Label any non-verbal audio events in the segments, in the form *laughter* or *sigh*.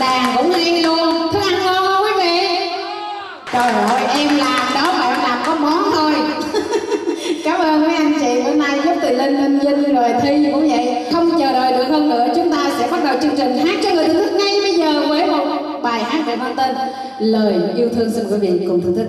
đàn cũng hay luôn. Thức ăn ngon không quý vị? Trời ơi, em làm đó mà em làm có món thôi. *laughs* Cảm ơn mấy anh chị. Bữa nay giúp từ linh, minh vinh rồi thi cũng vậy. Không chờ đợi được hơn nữa, chúng ta sẽ bắt đầu chương trình hát cho người thưởng thức ngay bây giờ với một bài hát được mang tên lời yêu thương xin quý vị cùng thưởng thức.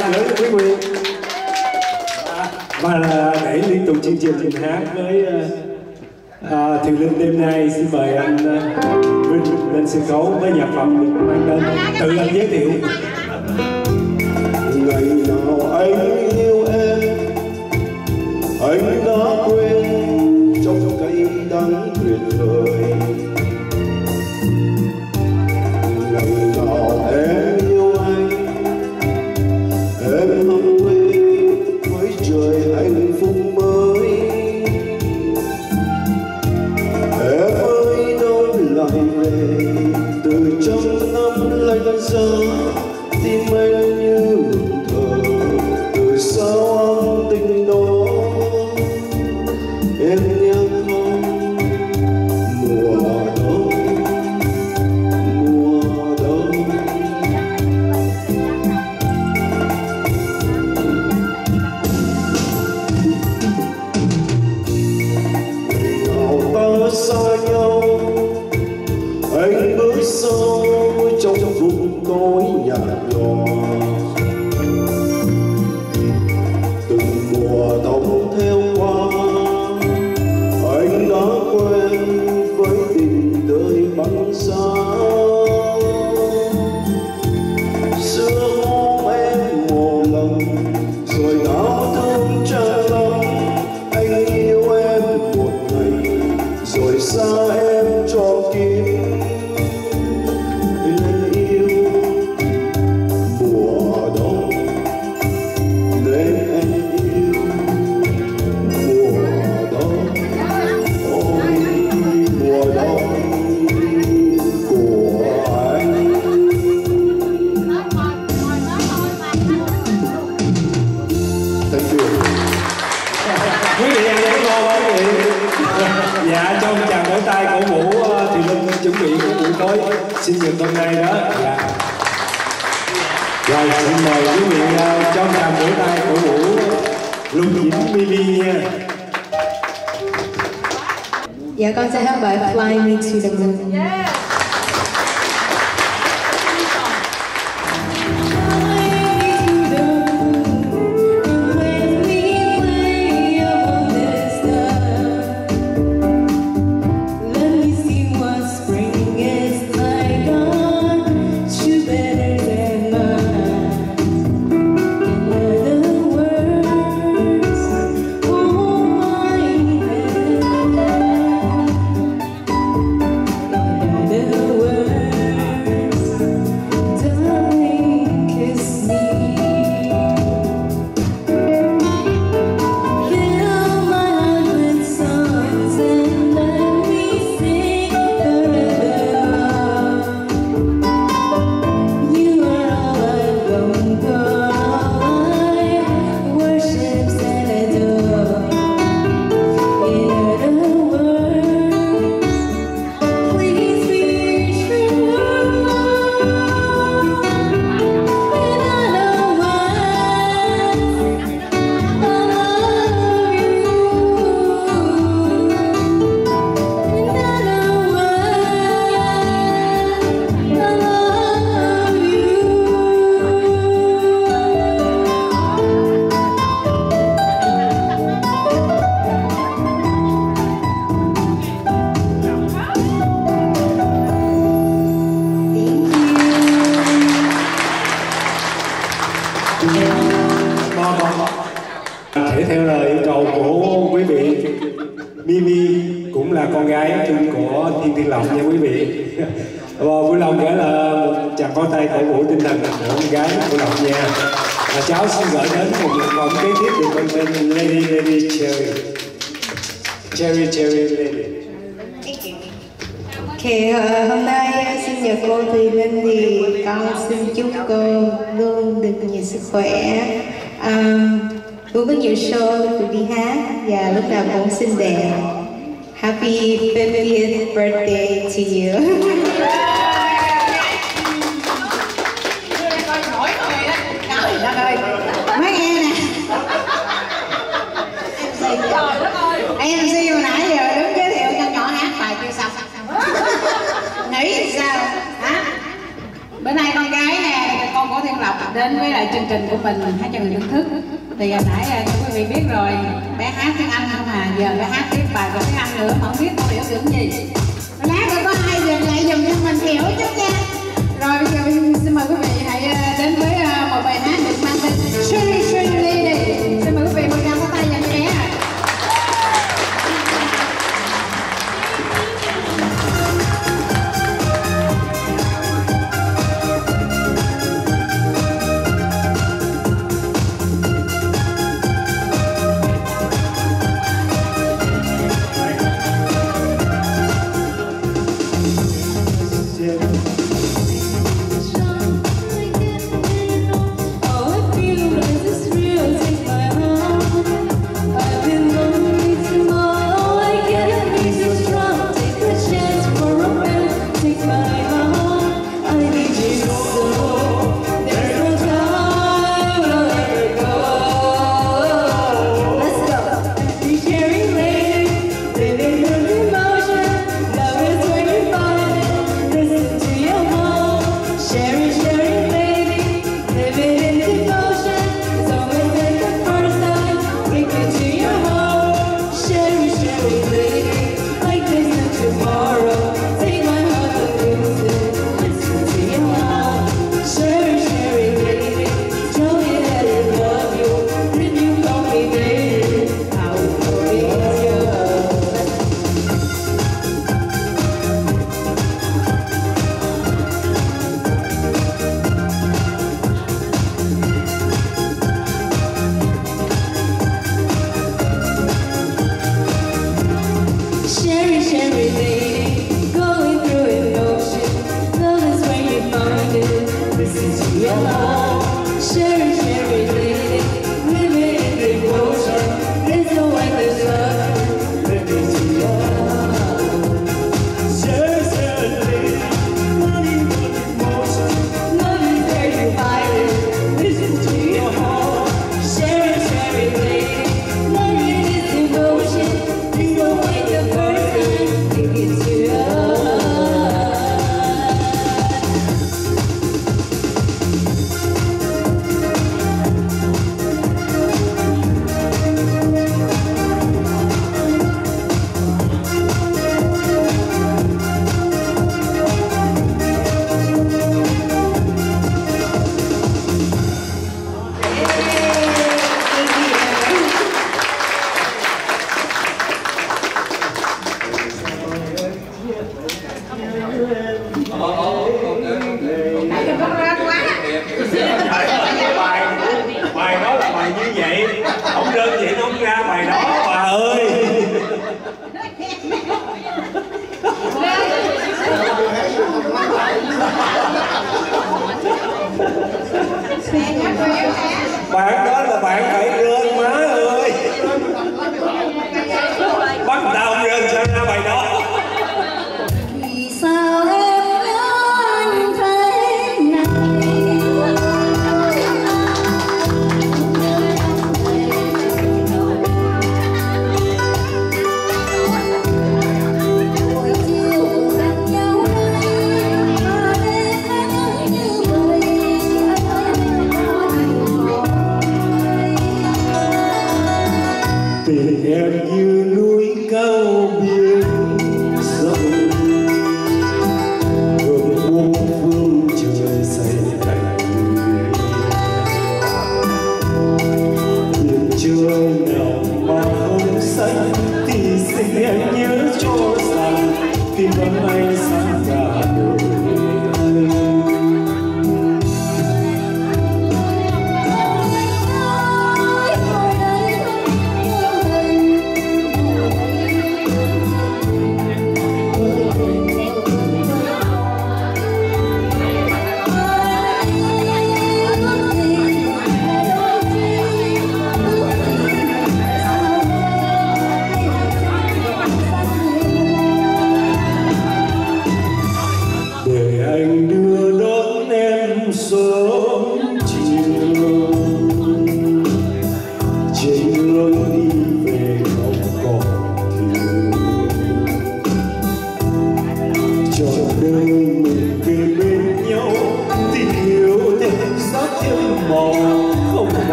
tay nữa quý vị. Và để liên tục chương trình mình hát với à, Thiều Linh đêm nay xin mời anh ờ, Vinh lên sân khấu với nhạc phẩm mang tên tự anh giới thiệu.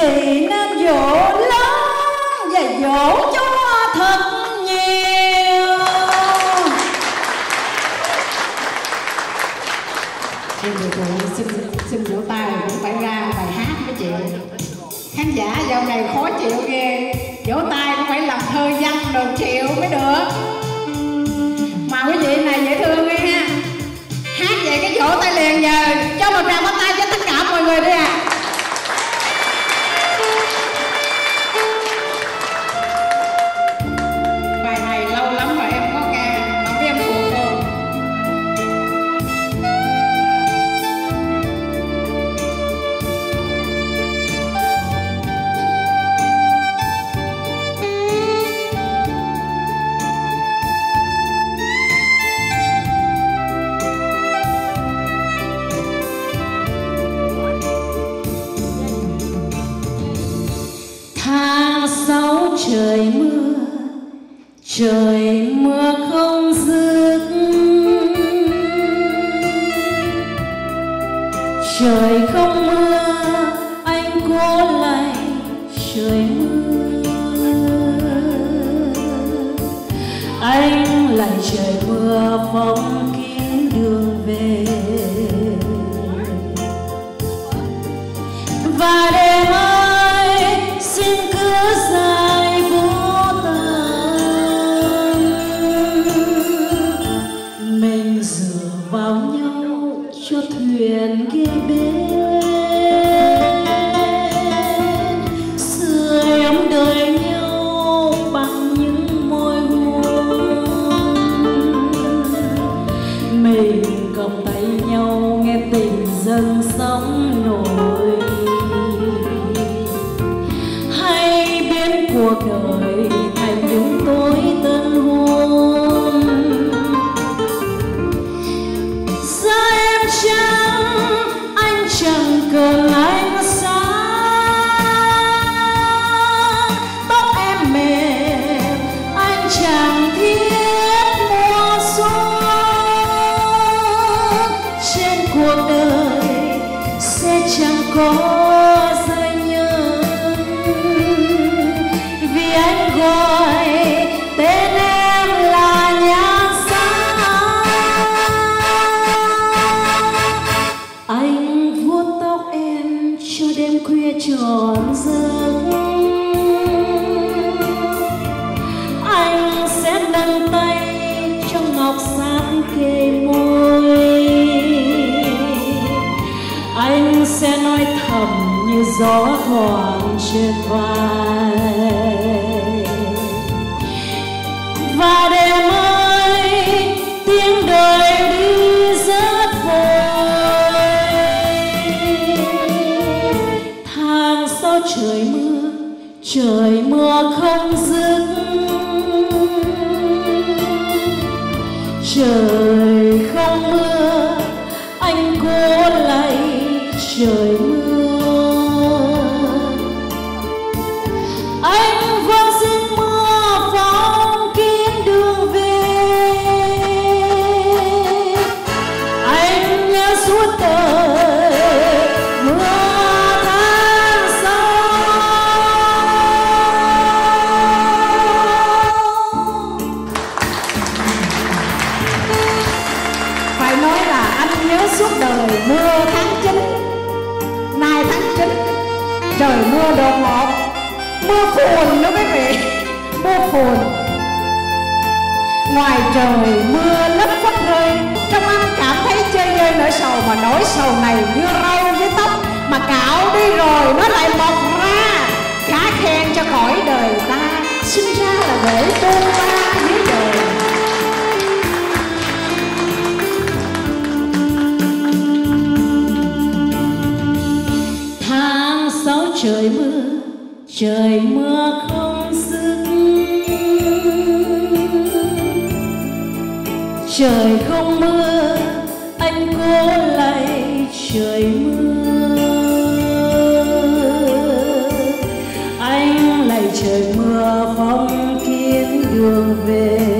thì nên dỗ lớn và dỗ cho thật nhiều. Em vừa rồi xin xin rửa tay cũng phải ra bài hát với chị. Khán giả dạo này khó chịu ghê. Vỗ tay cũng phải làm thơ văn đồ chịu mới được. Mà quý vị này dễ thương nghe ha. Hát vậy cái vỗ tay liền giờ. Cho một tràng bắt tay cho tất cả mọi người đi ạ à. nỗi sầu này như râu như tóc, mà cạo đi rồi nó lại mọc ra. Khá khen cho khỏi đời ta, sinh ra là để tương ta với đời. Tháng sáu trời mưa trời mưa không dứt trời không mưa cô lại trời mưa. Anh lại trời mưa phong kiến đường về.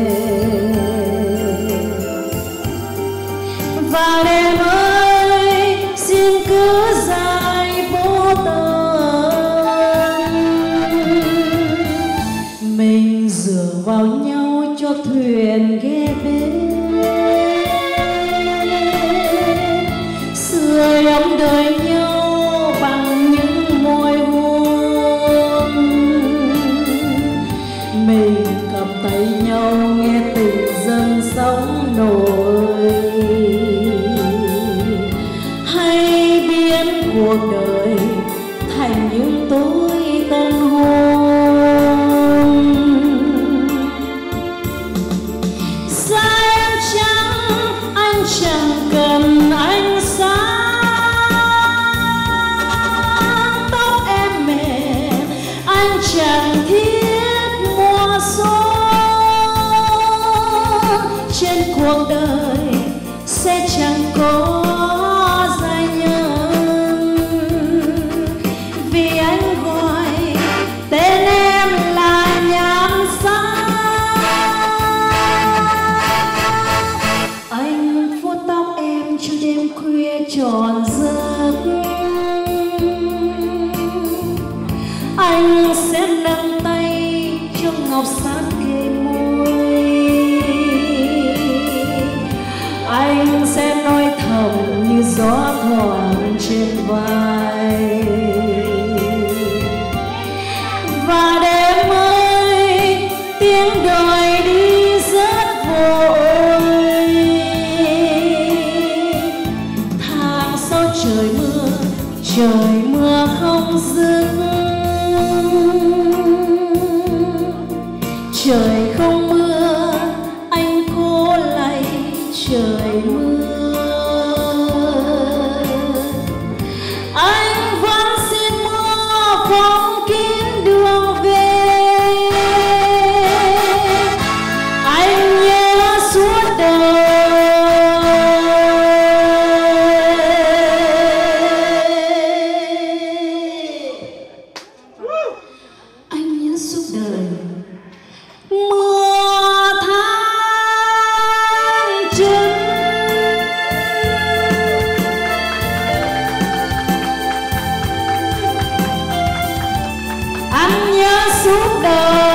cuộc đời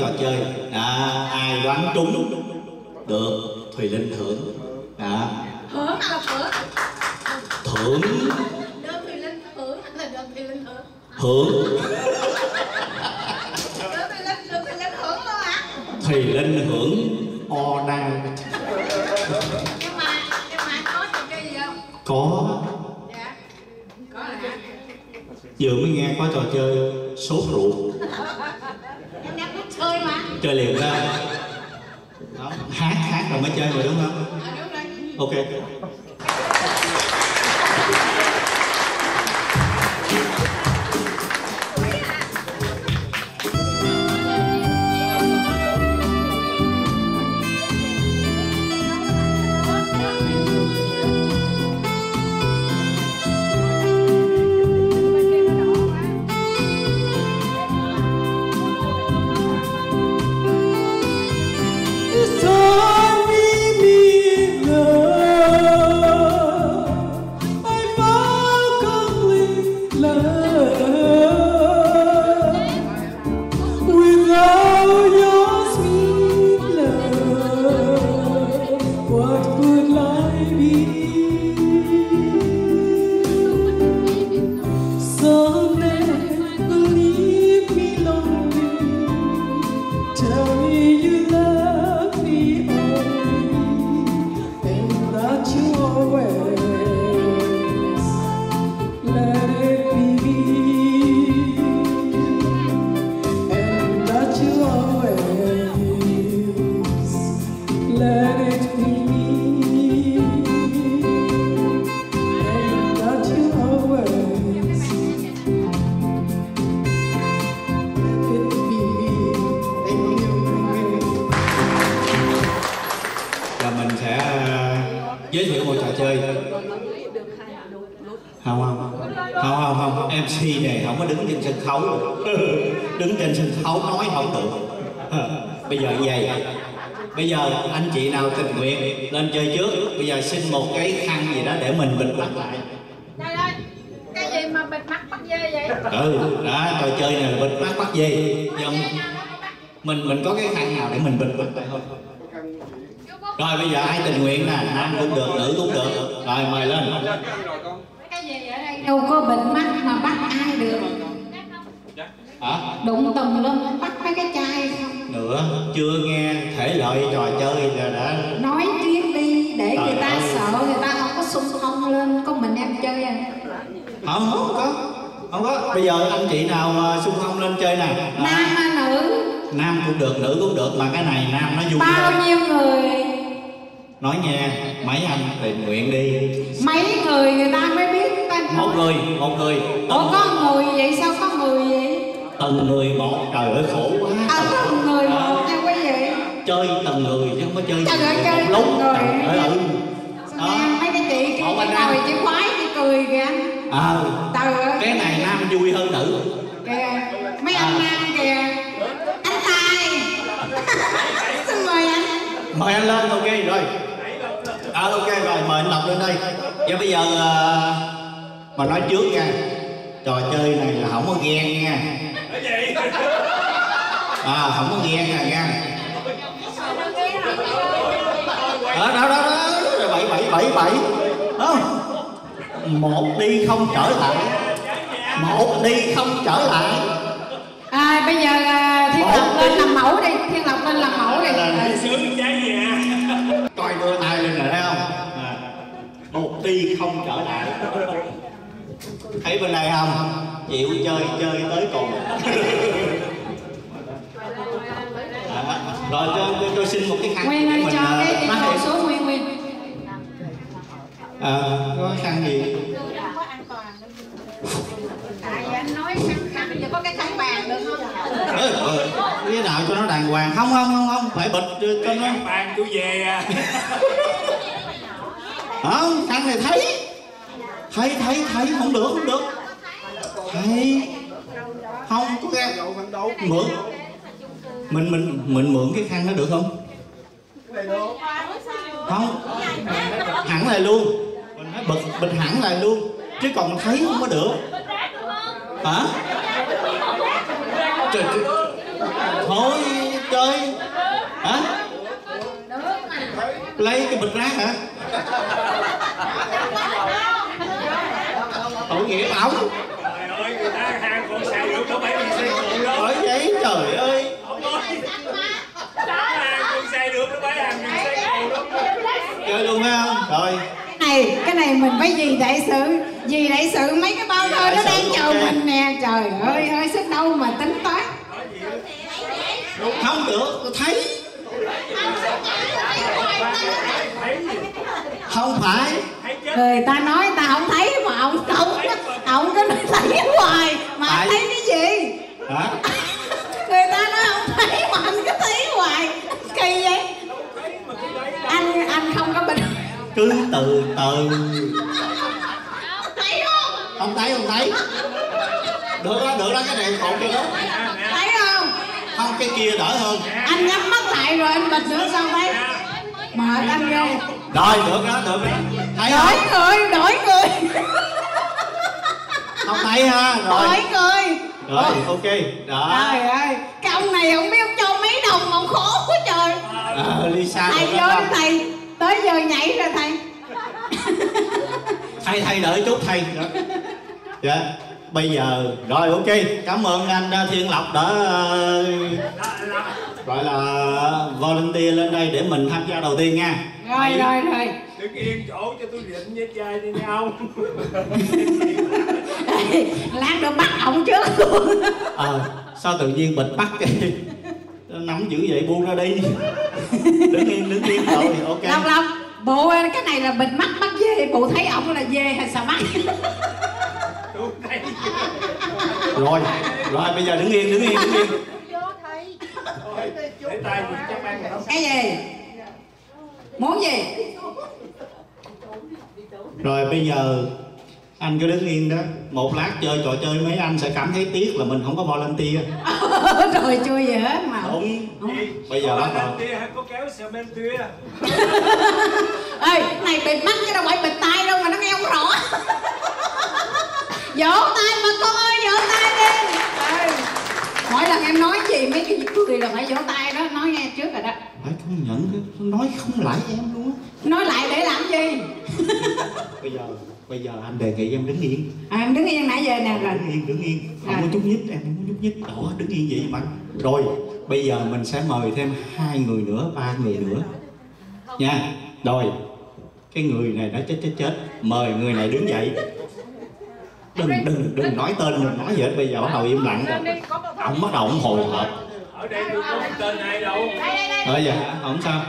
trò chơi. Đó, ai đoán trúng được thùy linh thưởng. Đó. Hưởng là hưởng thưởng. Đơn thì linh hưởng là đơn thì linh hưởng hưởng đơn thì linh đơn thì linh hưởng luôn hả? Thùy linh hưởng o đang nhưng mà nhưng mà có trò chơi gì không? Có. Dạ có là vừa mới nghe có trò chơi sốt ruột *laughs* chơi liền ra đó hát hát rồi mới chơi rồi đúng không? À đúng rồi. Ok mình có cái khăn nào để mình bịt mắt lại không rồi bây giờ ai tình nguyện nè nam cũng được nữ cũng được. Rồi mời lên. Đâu có bịt mắt mà bắt ai được. Hả? Đụng tùm lum bắt mấy cái chai không nữa chưa nghe thể loại trò chơi là đã. Nói tiếng đi để Trời người ta ơi. sợ người ta không có xung phong lên có mình em chơi à? Không không có. Không có. Bây giờ anh chị nào ờ, xung phong lên chơi nè. Nam hay nữ nam cũng được nữ cũng được mà cái này nam nó vui bao hơn nhiêu người? Nói nghe mấy anh tình nguyện đi. Mấy người người ta mới biết tên một người một người. Ủa có người vậy? Sao có người vậy? Từng người một. Trời ơi khổ quá. À có người một nha quý vị chơi từng người chứ không có chơi Trời ơi, chơi một lúc. từng người. trời ơi. Đó. nghe mấy cái chị kia ngồi chị khoái chị cười kìa. Ờ. Trời ơi. Cái này nam vui hơn nữ. Kìa mấy anh À. nam kìa xin mời anh. Mời anh lên ok rồi. À, ok rồi mời anh đọc lên đây. Và bây giờ uh, mà nói trước nha. Trò chơi này là không có ghen nha. À không có ghen nè nha. Đó đó đó đó bảy bảy bảy bảy. Không một đi không trở lại. Một đi không trở lại à bây giờ à, thiên lộc lên làm mẫu đi thiên lộc lên làm mẫu đi. Là- sướng trái nhà coi đưa tay lên rồi thấy không? À, một đi không trở lại. Thấy bên đây không? Chịu chơi chơi tới cùng. *laughs* À, rồi cho, cho, cho xin một cái khăn nguyên ơi cho à, cái thoại đi. số nguyên nguyên. À, có khăn gì? Tại anh nói khăn khăn bây giờ có cái khăn vàng được không? Ừ, ừ, cái nào cho nó đàng hoàng. Không không không không. Phải bịch cho nó. bạn tôi về à. *laughs* Không khăn này thấy. Thấy thấy thấy. Không được không được. Thấy. Không có cái mượn. Mình mình mình mượn cái khăn đó được không? Không. Hẳn lại luôn. Mình nói bật bật hẳn lại luôn. Chứ còn thấy không có được. Hả trời trời. Thôi chơi. Hả? Lấy cái bịch rác hả? Tội nghiệp ổng. Trời ơi người ta hàng còn xài được đâu phải mình xài còn đâu bởi vậy trời ơi. Chơi luôn phải không rồi. Này cái này mình phải gì đại sự? Gì đại sự? Mấy cái bao thơ nó đang chờ mình nè. Trời ơi hơi sức đâu mà tính toán không được tôi thấy. Không phải. Người ta nói ta không thấy mà ông không ông cứ nói thấy hoài. Mà anh thấy cái gì? Hả? *laughs* Người ta nói không thấy mà anh cứ thấy hoài. Kỳ vậy. Anh anh không có bình cứ từ từ. Thấy không? Không thấy không thấy. Được đó được đó cái này còn được đó thấy không cái kia đỡ hơn. Anh nhắm mắt lại rồi anh bịch nữa sao thấy mệt anh ghê rồi được đó được đó thấy đổi không người đổi người. Không thấy ha rồi. Đổi người. Rồi ok. Đó. Trời ơi cái ông này không biết ông cho mấy đồng mà ông khổ quá trời. À, Lisa thầy vô thầy. Tới giờ nhảy rồi thầy. Thầy thầy đợi chút thầy. Dạ bây giờ rồi ok. Cảm ơn anh thiên lộc đã gọi là volunteer lên đây để mình tham gia đầu tiên nha. Rồi rồi rồi. Đừng yên chỗ cho tôi định với trai đi nha ông. *laughs* Lát nữa bắt ông trước. Luôn ờ sao tự nhiên bịch bắt cái nó nắm dữ vậy buông ra đi. Đứng yên đứng yên rồi ok. Lộc lộc bộ cái này là bịt mắt bắt dê bộ thấy ổng là dê hay sao mắt rồi rồi bây giờ đứng yên đứng yên đứng yên. Thôi, để tay mình chắc ăn không cái gì? Muốn gì? Rồi bây giờ anh cứ đứng yên đó. Một lát chơi trò chơi mấy anh sẽ cảm thấy tiếc là mình không có volunteer. *laughs* Rồi chui gì hết mà. Đúng. Gì? bây giờ bắt đầu. Có kéo xe bên tia *laughs* ê này bịt mắt chứ đâu phải bịt tai đâu mà nó nghe không rõ *laughs* vỗ tay mà con ơi vỗ tay đi. Mỗi lần em nói gì mấy cái cười là phải vỗ tay đó nói nghe trước rồi đó. Phải công nhận nói không lại em luôn á. Nói lại để làm gì? *laughs* Bây giờ bây giờ anh đề nghị em đứng yên. À, em đứng yên nãy giờ nè rồi đứng yên đứng yên. Không À. có chút nhích em không có chút nhích. Đó đứng yên vậy mà. Rồi bây giờ mình sẽ mời thêm hai người nữa ba người nữa. Nha rồi. Cái người này nó chết chết chết. Mời người này đứng dậy đừng đừng đừng nói tên đừng nói gì hết. Bây giờ bắt đầu im lặng rồi. Ông bắt đầu ông hồi hộp. Ở đây tôi biết tên ai đâu ở giờ hả không sao.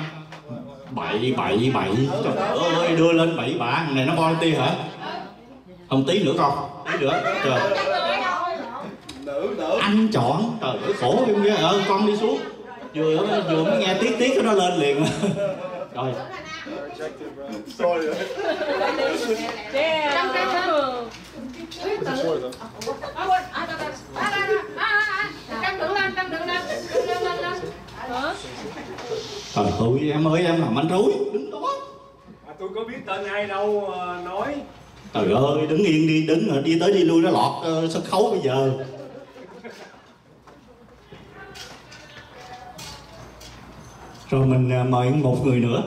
Bậy bậy bậy. Trời ơi đưa lên bậy bạ. Thằng này nó volunteer hả? Không tí nữa con. Tí nữa. Trời. Anh chọn. Trời ơi khổ em ghê. Ờ con đi xuống. Vừa vừa mới nghe tiếc tiếc cái nó lên liền. Rồi trời ơi em ơi em làm anh rối. Đứng đó. Mà tôi có biết tên ai đâu ờ, nói. Trời ơi đứng yên đi đứng đi tới đi lui nó lọt ờ, sân khấu bây giờ. Rồi mình ờ, mời một người nữa.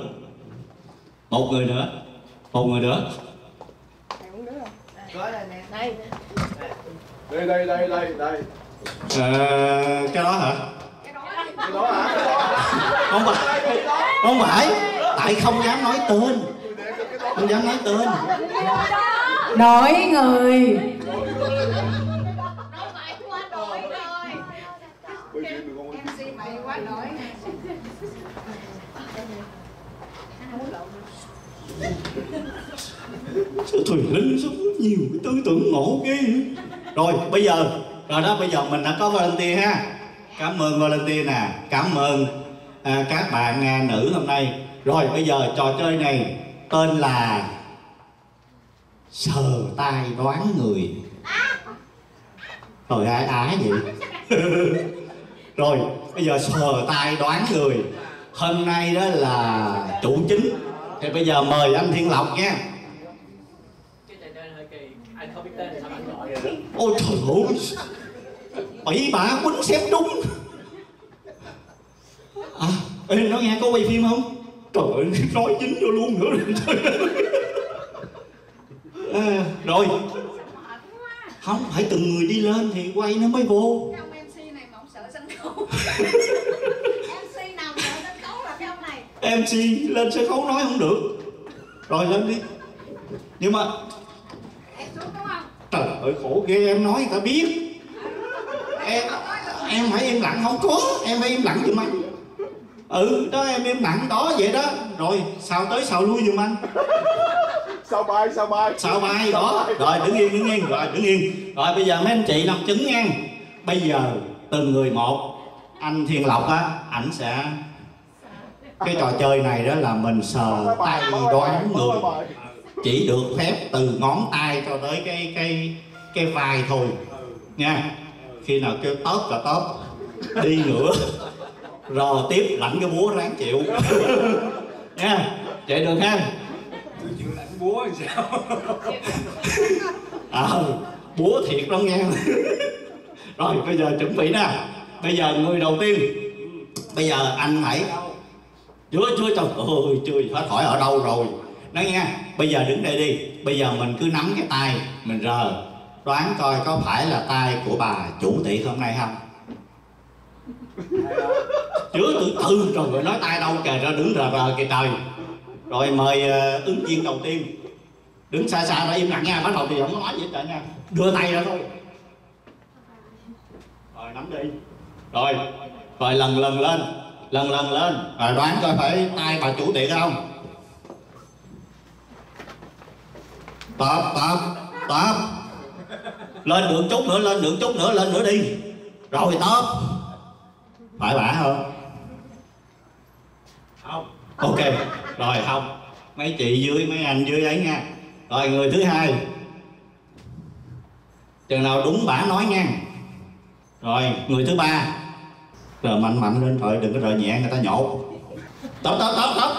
Một người nữa. Một người nữa đây. Đây đây đây đây Ờ, cái đó hả? Cái đó. Hả? Không phải. Không phải. Tại không dám nói tên. Không dám nói tên. Đổi người Quay phim được không? sao thùy linh sống nhiều cái tư tưởng ngộ ghê. Rồi bây giờ rồi đó bây giờ mình đã có volunteer ha. Cảm ơn volunteer nè cảm ơn à, các bạn à, nữ hôm nay. Rồi bây giờ trò chơi này tên là sờ tay đoán người. Rồi ai á vậy? *laughs* Rồi bây giờ sờ tay đoán người. Hôm nay đó là chủ chính. Thì bây giờ mời anh thiên lộc nha cái trò chơi hơi kỳ anh không biết tên thì sao anh gọi rồi đó ôi trời ơi. Bảy bả quýnh xếp đúng. À ê nói nghe có quay phim không? Trời ơi nói dính vô luôn nữa. Rồi à, rồi. Không phải từng người đi lên thì quay nó mới vô. Ông MC này mà ông sợ sân khấu. *laughs* MC nào sợ sân khấu là cái ông này. Mc lên sân khấu nói không được. Rồi lên đi. Nhưng mà Em xuống? Trời ơi khổ ghê em nói người ta biết. Em em phải im lặng không có em phải im lặng giùm anh. Ừ đó em im lặng đó vậy đó. Rồi sao tới sao lui giùm anh. Sao bay sao bay? Sao bay đó. rồi đứng yên đứng yên rồi đứng yên. Rồi bây giờ mấy anh chị nằm chứng nha. Bây giờ từng người một anh thiên lộc á ảnh sẽ cái trò chơi này đó là mình sờ tay đoán người chỉ được phép từ ngón tay cho tới cái cái cái vai thôi. Nha. Khi nào kêu tớp là tớp đi nữa rồi tiếp lãnh cái búa ráng chịu. Nha. Chạy được ha. Chịu. Lãnh búa thì sao ờ búa thiệt lắm nha. Rồi bây giờ chuẩn bị nè. Bây giờ người đầu tiên. Bây giờ anh hãy chưa chưa trời ơi chưa hết hỏi ở đâu rồi nói nghe bây giờ đứng đây đi. Bây giờ mình cứ nắm cái tay mình rờ. Đoán coi có phải là tay của bà chủ tiệc hôm nay không? Chứa tự tư rồi người nói tay đâu kìa ra đứng rờ rờ kìa trời. Rồi mời uh, ứng viên đầu tiên. Đứng xa xa ra im lặng nha bắt đầu thì không có nói gì hết trơn nha. Đưa tay ra thôi. Rồi nắm đi. Rồi rồi lần lần lên lần lần lên. Rồi đoán coi phải tay bà chủ tiệc không? Tập tập tập lên được chút nữa lên được chút nữa lên nữa đi. Rồi top phải bả không? Không. Ok. Rồi không. Mấy chị dưới mấy anh dưới ấy nha. Rồi người thứ hai. Chừng nào đúng bả nói nha. Rồi người thứ ba. Rờ mạnh mạnh lên thôi đừng có rờ nhẹ người ta nhột. Tóc tóc tóc tóc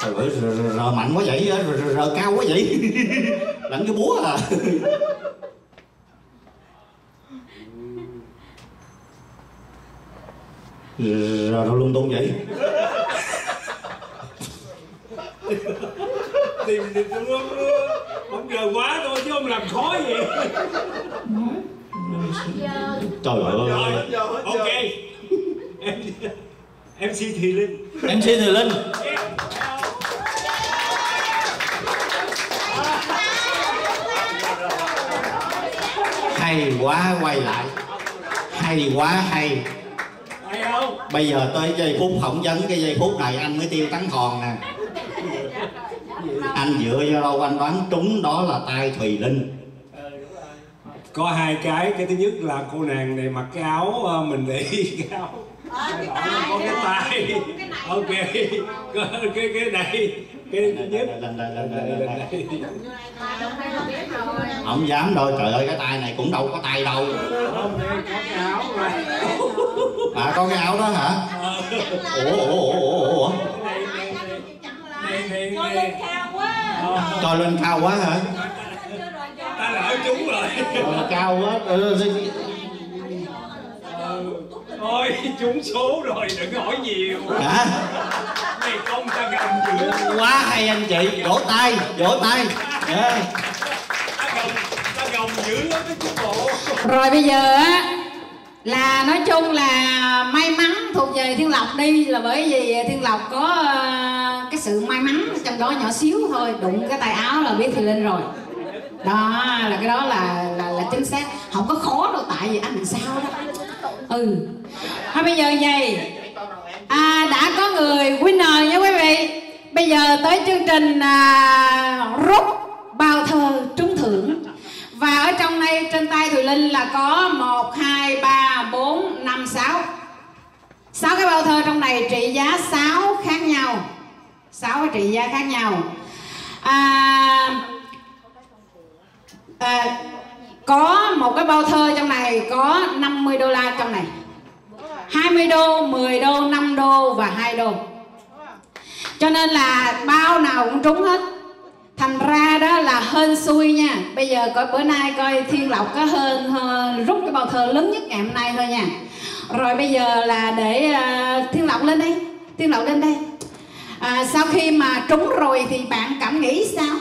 trời ơi rờ, rờ, rờ mạnh quá vậy rờ, rờ, rờ cao quá vậy. *laughs* Lãnh cái búa à. Rờ, rờ lung tung vậy. Tìm tìm luôn không giờ quá thôi chứ không làm khó gì. Trời ơi. ok. em mc thì linh. Mc thì linh. Hay quá quay lại. Hay quá hay. Bây giờ tới giây phút phỏng vấn cái giây phút này anh mới tiêu tấn hòn nè. Anh dựa vô đâu anh đoán trúng đó là tay thùy linh. Có hai cái cái thứ nhất là cô nàng này mặc cái áo ờ, mình để ý cái áo cái Nó có cái tay ok. cái cái này cái thứ nhất. lên lên lên lên lên lên Mà đâu phải là biết rồi. Không dám đâu trời ơi cái tay này cũng đâu có tay đâu. À có cái áo đó. hả? Ủa ủa ủa ủa ủa Cho lên cao quá cho lên cao quá hả trúng rồi. Ờ, cao quá. Ừ, thôi trúng số rồi đừng hỏi nhiều. Hả? Này công ta gầm dữ quá hay anh chị. Vỗ tay vỗ tay. Ta gầm ta gầm dữ lắm cái chút bộ. Rồi bây giờ á là nói chung là may mắn thuộc về thiên lộc đi là bởi vì thiên lộc có ờ, cái sự may mắn trong đó nhỏ xíu thôi. Đụng cái tay áo là biết thì lên rồi. Đó là cái đó là là là chính xác. Không có khó đâu tại vì anh làm sao đó ừ. Thôi bây giờ vậy. À, đã có người winner nha quý vị. Bây giờ tới chương trình à, rút bao thơ trúng thưởng. Và ở trong đây trên tay Thùy Linh là có 1, 2, 3, 4, 5, 6 6 cái bao thơ trong này trị giá 6 khác nhau. 6 cái trị giá khác nhau. À, à, có một cái bao thơ trong này có 50 đô la trong này. 20 đô, 10 đô, 5 đô và 2 đô. Cho nên là bao nào cũng trúng hết. Thành ra đó là hên xui nha. Bây giờ coi bữa nay coi thiên lộc có hơn, hơn rút cái bao thơ lớn nhất ngày hôm nay thôi nha. Rồi bây giờ là để uh, thiên lộc lên đây. Thiên lộc lên đây. À, sau khi mà trúng rồi thì bạn cảm nghĩ sao?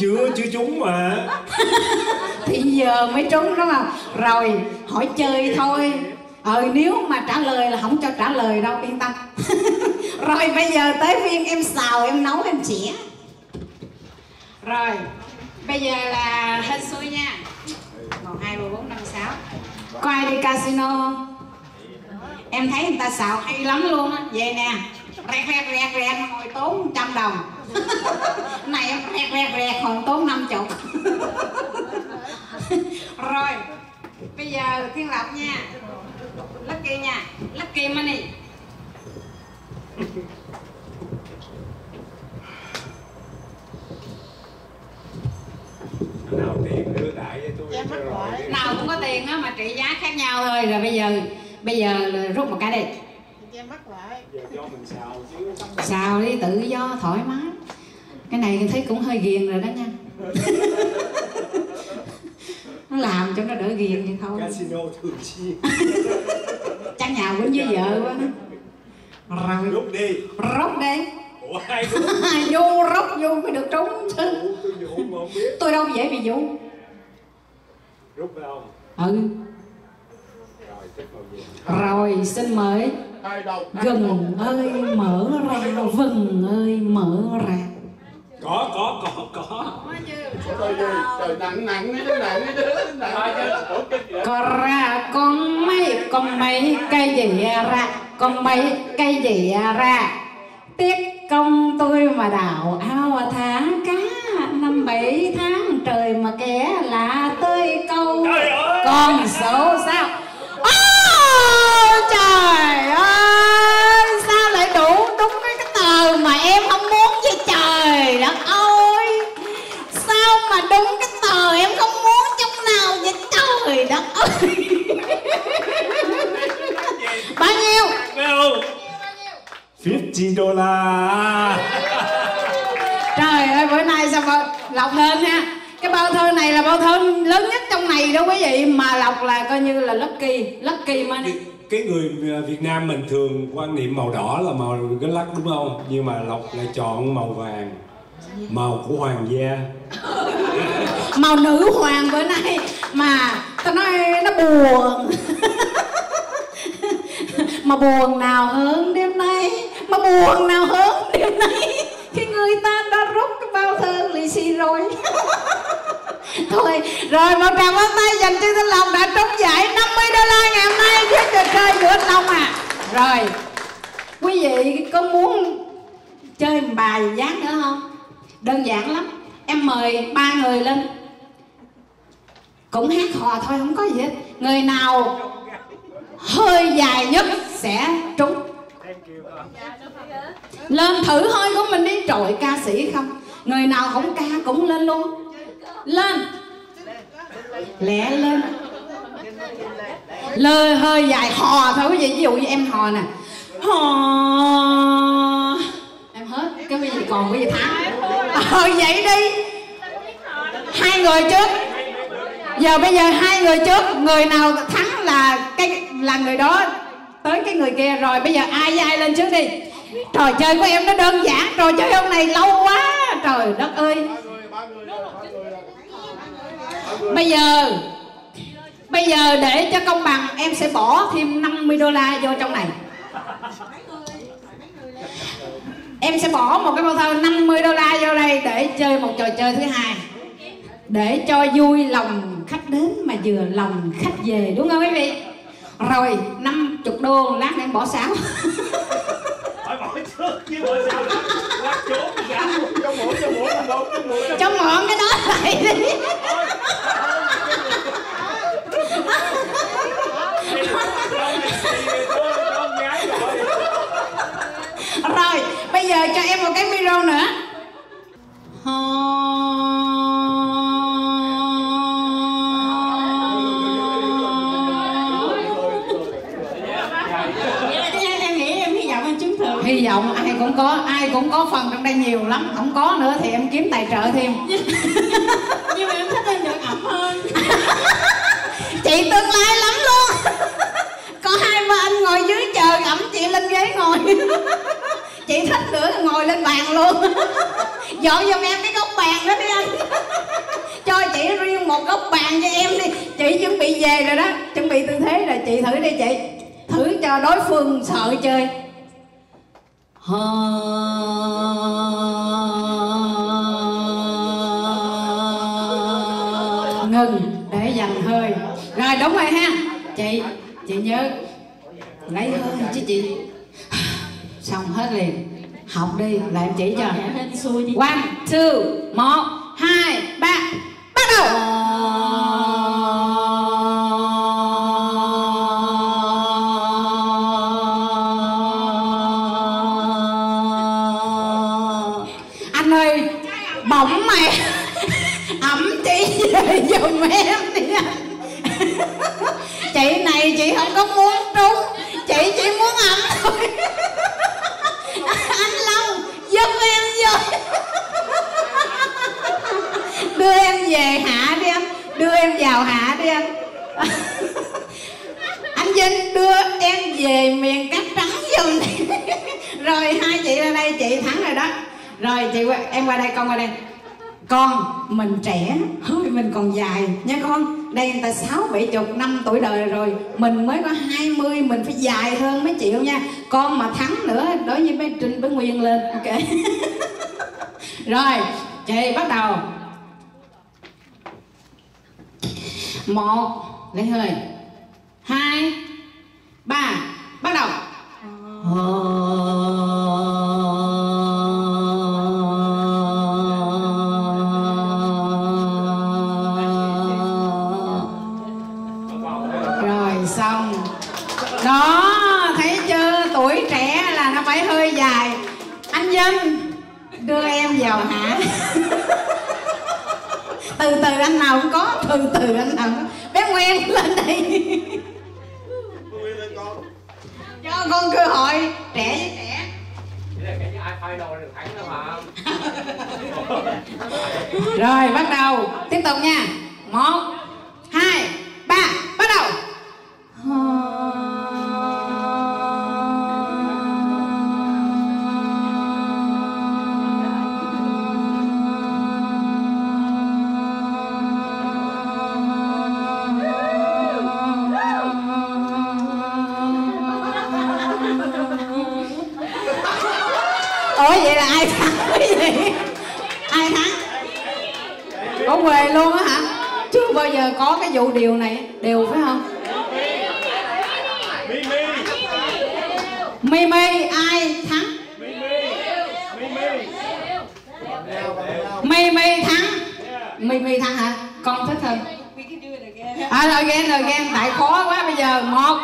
Chưa chưa trúng mà. *laughs* Thì giờ mới trúng đúng không rồi, hỏi chơi thôi. Ờ nếu mà trả lời là không cho trả lời đâu, yên tâm. *laughs* Rồi, bây giờ tới phiên em xào, em nấu, em chĩa rồi, bây giờ là hên xui nha. Một, hai, ba, bốn, năm, sáu. Có ai đi casino em thấy người ta xào hay lắm luôn á. Về nè rẹt rẹt rẹt rẹt ngồi tốn trăm đồng. Này em rẹt rẹt rẹt còn tốn năm chục. Rồi bây giờ thiên lập nha. Lucky nha. Lucky money nào tiền đưa đại với tôi nào cũng có tiền á mà trị giá khác nhau thôi. Rồi bây giờ bây giờ rút một cái đi giờ cho mình xào chứ xào đi tự do thoải mái. Cái này thấy cũng hơi ghiền rồi đó nha. Nó làm cho nó đỡ ghiền vậy thôi. Casino thường xuyên chắc nhà quýnh với vợ quá. Rồi. Rút đi. Rút đi. Ủa hai rút *laughs* vô rút vô mới được trúng chứ. Tôi đâu dễ bị dụ rút phải không? Ừ rồi gì xin mời. Gừng ơi mở ra vừng ơi mở ra. Có có có có. Trời nặng nặng đi nặng đi nặng có ra con mấy con mấy cây gì ra? Con mấy cây gì ra? Tiếc công tôi mà đào ao thả cá. Năm bảy tháng trời mà kẻ lạ tơi câu. Con xấu sao đúng cái tờ em không muốn trong nào vậy. Trời đất ơi. Bao nhiêu? Phải không 50 đô la. Trời ơi bữa nay sao mà lộc lên ha. Cái bao thơ này là bao thơ lớn nhất trong này đó quý vị mà lộc là coi như là lucky lucky money. Cái người Việt Nam mình thường quan niệm màu đỏ là màu cái lắc đúng không? Nhưng mà Lộc lại chọn màu vàng màu của hoàng gia. *laughs* Màu nữ hoàng bữa nay mà tao nói nó buồn. *laughs* Mà buồn nào hơn đêm nay? Mà buồn nào hơn đêm nay? Khi người ta đã rút cái bao thơ lì xì rồi. *laughs* Thôi, rồi một tràng bắt tay dành cho thanh long đã trúng giải 50 đô la ngày hôm nay. Với trò chơi của anh long à. Rồi, quý vị có muốn chơi bài dáng nữa không? Đơn giản lắm. Em mời ba người lên. Cũng hát hò thôi, không có gì hết. Người nào hơi dài nhất sẽ trúng. Lên thử hơi của mình đi. Trội ca sĩ không? Người nào không ca cũng lên luôn. Lên. Lẹ lên. Lời hơi dài hò thôi. Quý vị ví dụ như em hò nè. Hò hết. Cái gì còn cái gì thắng ờ vậy đi. Hai người trước. Giờ bây giờ hai người trước. Người nào thắng là cái là người đó tới cái người kia. Rồi bây giờ ai với ai lên trước đi. Trò chơi của em nó đơn giản. Trò chơi hôm này lâu quá. Trời đất ơi. Bây giờ bây giờ để cho công bằng em sẽ bỏ thêm 50 đô la vô trong này em sẽ bỏ một cái bao thơ 50 đô la vô đây để chơi một trò chơi thứ hai để cho vui lòng khách đến mà vừa lòng khách về đúng không quý vị rồi 50 đô lát nữa em bỏ sáo cho mượn cái đó lại đi rồi bây giờ cho em một cái micro nữa. Vọng hy vọng ai cũng có ai cũng có phần trong đây nhiều lắm. Không có nữa thì em kiếm tài trợ thêm. *laughs* Nhưng mà em thích anh được ẩm hơn. *laughs* Chị tương lai lắm luôn. *laughs* Có hai ba anh ngồi dưới chờ ẩm chị lên ghế ngồi chị thích nữa ngồi lên bàn luôn. *laughs* Dọn giùm em cái góc bàn đó đi anh. *laughs* Cho chị riêng một góc bàn cho em đi. Chị chuẩn bị về rồi đó. Chuẩn bị tư thế rồi chị thử đi chị. Thử cho đối phương sợ chơi. Ngừng, để dành hơi. Rồi, đúng rồi ha. Chị chị nhớ. Lấy hơi chứ chị xong hết liền. Học đi lại em chỉ cho. One two một hai ba. Bắt đầu. Anh ơi bỗng mày ẩm chị về giùm em đi anh. *laughs* Chị này chị không có muốn trúng chị chỉ muốn ẩm thôi *laughs* long em vô. Đưa em về hạ đi anh. Đưa em vào hạ đi anh. Anh vinh đưa em về miền cát trắng giùm rồi hai chị ra đây chị thắng rồi đó. Rồi chị qua, em qua đây con qua đây. Con mình trẻ hơi mình còn dài. Nha con đây người ta sáu bảy chục năm tuổi đời rồi, mình mới có 20 mình phải dài hơn mới chịu nha. Con mà thắng nữa, đối với bé trinh bé nguyên lên, ok. *laughs* Rồi, chị bắt đầu. Một, lấy hơi. Hai, ba, bắt đầu. Oh. Từ từ anh nào cũng có, từ từ anh nào cũng có. Bé nguyên lên đây cho con cơ hội, trẻ với trẻ. Rồi, bắt đầu. Tiếp tục nha. Một, hai, ba, bắt đầu. Ờ. ủa vậy là ai thắng? *laughs* Cái gì? Ai thắng? Có quê luôn á hả? Chưa bao giờ có cái vụ điều này. Đều phải không? Mi mi. Ai thắng? Mi mi. Thắng. Mi mi thắng hả? Con thích hơn. À rồi ghen rồi ghen tại khó quá bây giờ một.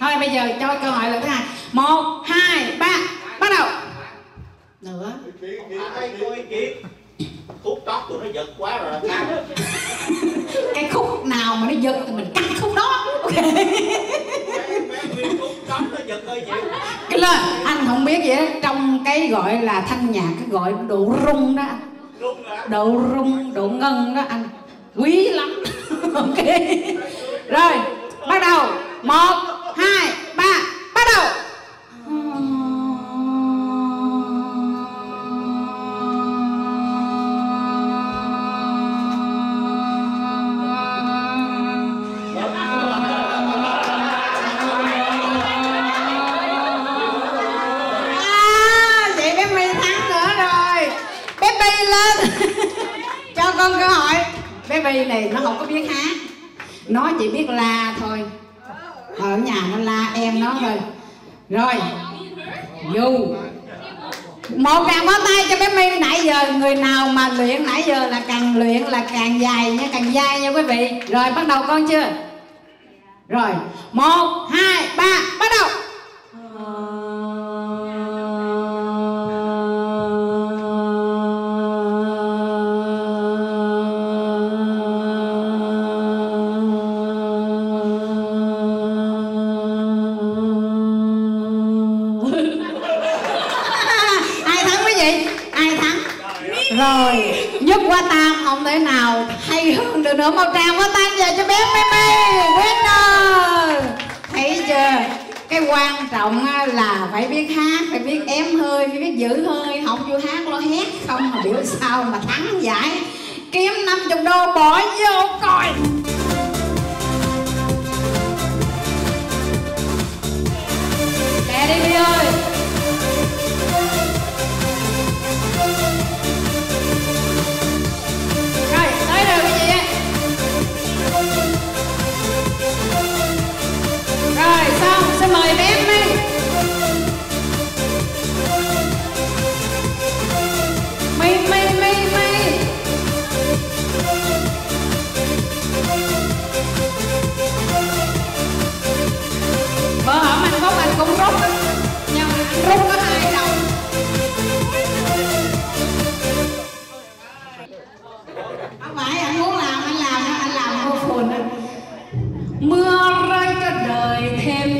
Thôi bây giờ cho cơ hội lần thứ hai. Một hai ba. Bắt đầu nữa khúc tóc tụi nó giật quá rồi. Thắng cái khúc nào mà nó giật thì mình cắt khúc đó. Ok. Cái lên anh không biết vậy đó. trong cái gọi là thanh nhạc cái gọi độ rung đó. Độ rung độ ngân đó anh quý lắm. *laughs* Ok. Rồi bắt đầu. Một hai cây này nó không có biết hát. Nó chỉ biết la thôi. Ở nhà nó la em nó thôi. Rồi. Dù. Một càng bó tay cho bé My nãy giờ. Người nào mà luyện nãy giờ là càng luyện là càng dài nha, càng dai nha quý vị. Rồi, bắt đầu con chưa? Rồi. Một, hai, ba, bắt đầu. Nữa một tràng pháo tay về cho bé Mimi winner thấy chưa? Cái quan trọng là phải biết hát, phải biết ém hơi, phải biết giữ hơi. Không vô hát lo hét, không mà biểu sao mà thắng giải. Kiếm 50 đô, bỏ vô coi. Mẹ đi đi ơi. Mời bé em đi. Mi, mi, mi, mi Bữa hổm anh Phúc anh cũng rút. Nhưng anh rút có hai đồng Không phải anh muốn làm anh làm anh làm vô phùn Mưa rơi cho đời thêm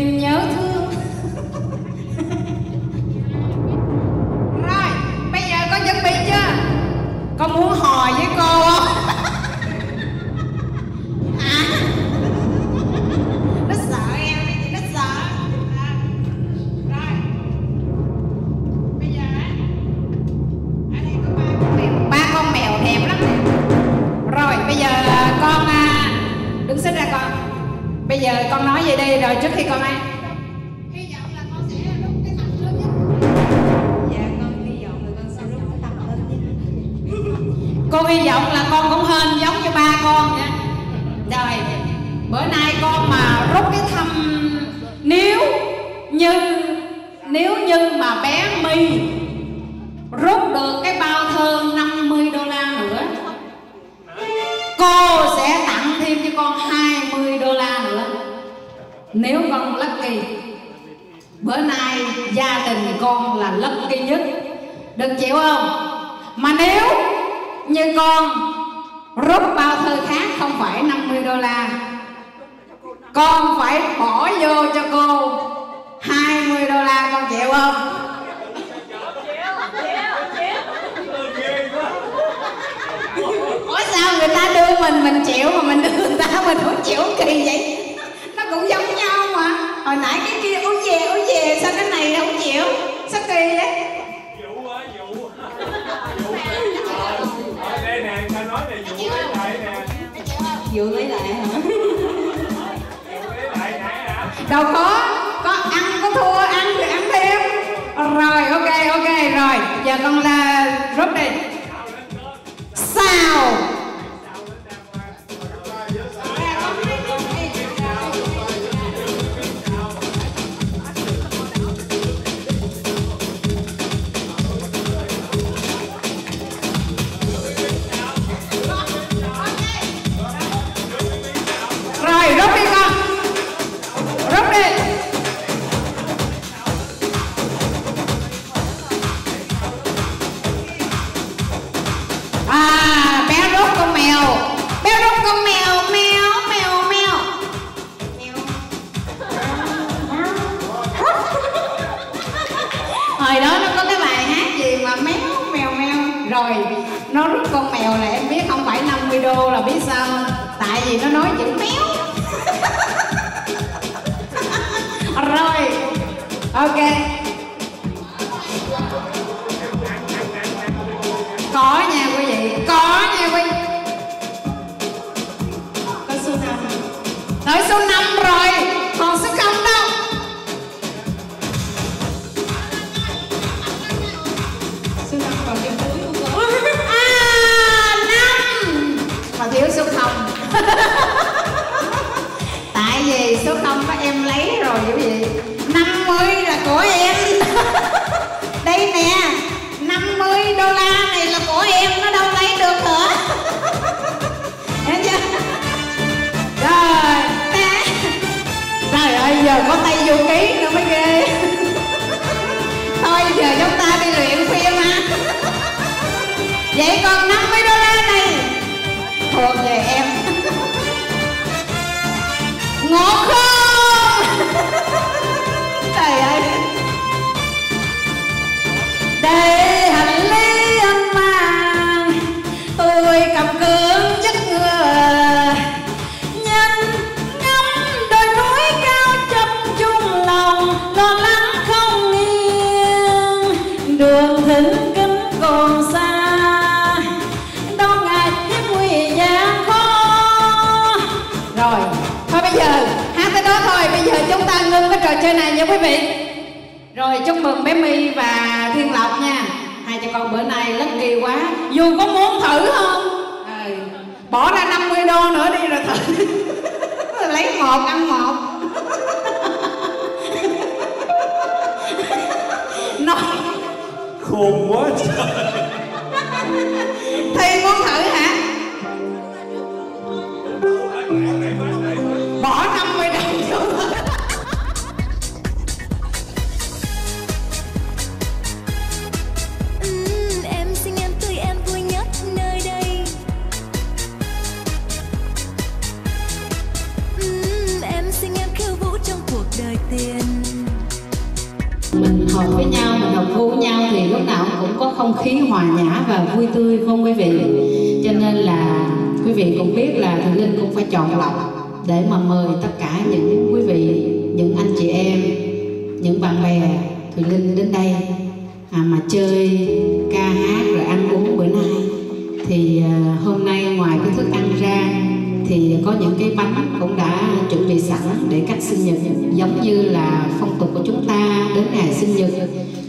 giờ con nói gì đi rồi trước khi con ăn. Hy vọng là con sẽ rút cái thằng lớn nhất. Dạ con hy vọng là con sẽ rút cái thằng lớn nhất. Cô hy vọng là con cũng hên giống như ba con nha Rồi Bữa nay con mà rút cái thăm Nếu như Nếu như mà bé My Rút được cái bao thơ 50 đô la nữa Cô sẽ tặng thêm cho con 20 đô la. nữa nếu con lucky, Bữa nay gia đình con là lucky nhất, Được chịu không? Mà nếu như con rút bao thơ khác không phải 50 đô la, Con phải bỏ vô cho cô 20 đô la con chịu không? Ủa sao người ta đưa mình mình chịu mà mình đưa người ta mình không chịu kỳ vậy? Cũng giống nhau mà Hồi nãy cái kia ôi về ôi về sao cái này không chịu? Sao kỳ vậy? Vụ á, vụ. Vụ. Đây nè, ta nói là vụ lấy lại nè. Vụ lấy lại hả? đâu có có ăn có thua ăn thì ăn thêm rồi ok ok rồi giờ con là rút đi sao đô là biết sao tại vì nó nói chữ méo. *laughs* Rồi, ok. Có nha quý vị, có nha quý Có số 5 tới số 5 mà thiếu số không. *laughs* Tại vì số không có em lấy rồi quý vị 50 là của em. *laughs* Đây nè 50 đô la này là của em nó đâu lấy được nữa *laughs* chưa? Rồi ta, trời ơi giờ có tay vô ký nữa mới ghê. Thôi giờ chúng ta đi luyện phim ha. Vậy còn 50 đô la này thuộc về em. Ngọt không? *laughs* Trời ơi. Đây hành lý anh mang, tôi cầm cương trò chơi này nha quý vị. Rồi chúc mừng bé My và Thiên Lộc nha. Hai cha con bữa nay lắc kỳ quá. Dù có muốn thử không? À, Bỏ ra 50 đô nữa đi rồi thử. *laughs* Lấy một ăn một. *laughs* Nói khôn quá trời. Khí hòa nhã và vui tươi không quý vị cho nên là quý vị cũng biết là thùy linh cũng phải chọn lọc để mà mời tất cả những quý vị những anh chị em những bạn bè thùy linh đến đây à, mà chơi ca hát rồi ăn uống bữa nay. Thì à, hôm nay ngoài cái thức ăn ra thì có những cái bánh cũng đã chuẩn bị sẵn để cách sinh nhật. Giống như là phong tục của chúng ta đến ngày sinh nhật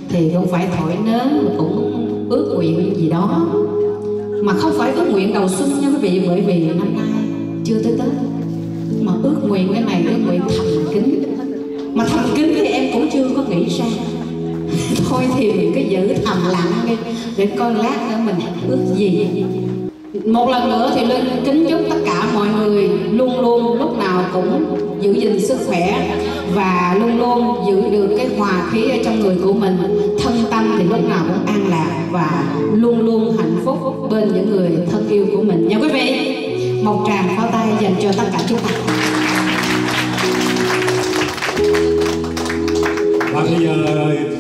thì không phải thổi nến cũng ước nguyện gì đó mà không phải ước nguyện đầu xuân nha quý vị, bởi vì năm nay chưa tới tết. Mà ước nguyện cái này, ước nguyện thầm kính mà thầm kính thì em cũng chưa có nghĩ ra. *laughs* Thôi thì mình cứ giữ thầm lặng đi, để coi lát nữa mình ước gì. Một lần nữa thì linh kính chúc tất cả mọi người luôn luôn lúc nào cũng giữ gìn sức khỏe và luôn luôn giữ được cái hòa khí ở trong người của mình. Thân tâm thì lúc nào cũng an và luôn luôn hạnh phúc bên những người thân yêu của mình. Nha quý vị một tràng pháo tay dành cho tất cả chúng ta. Và bây giờ,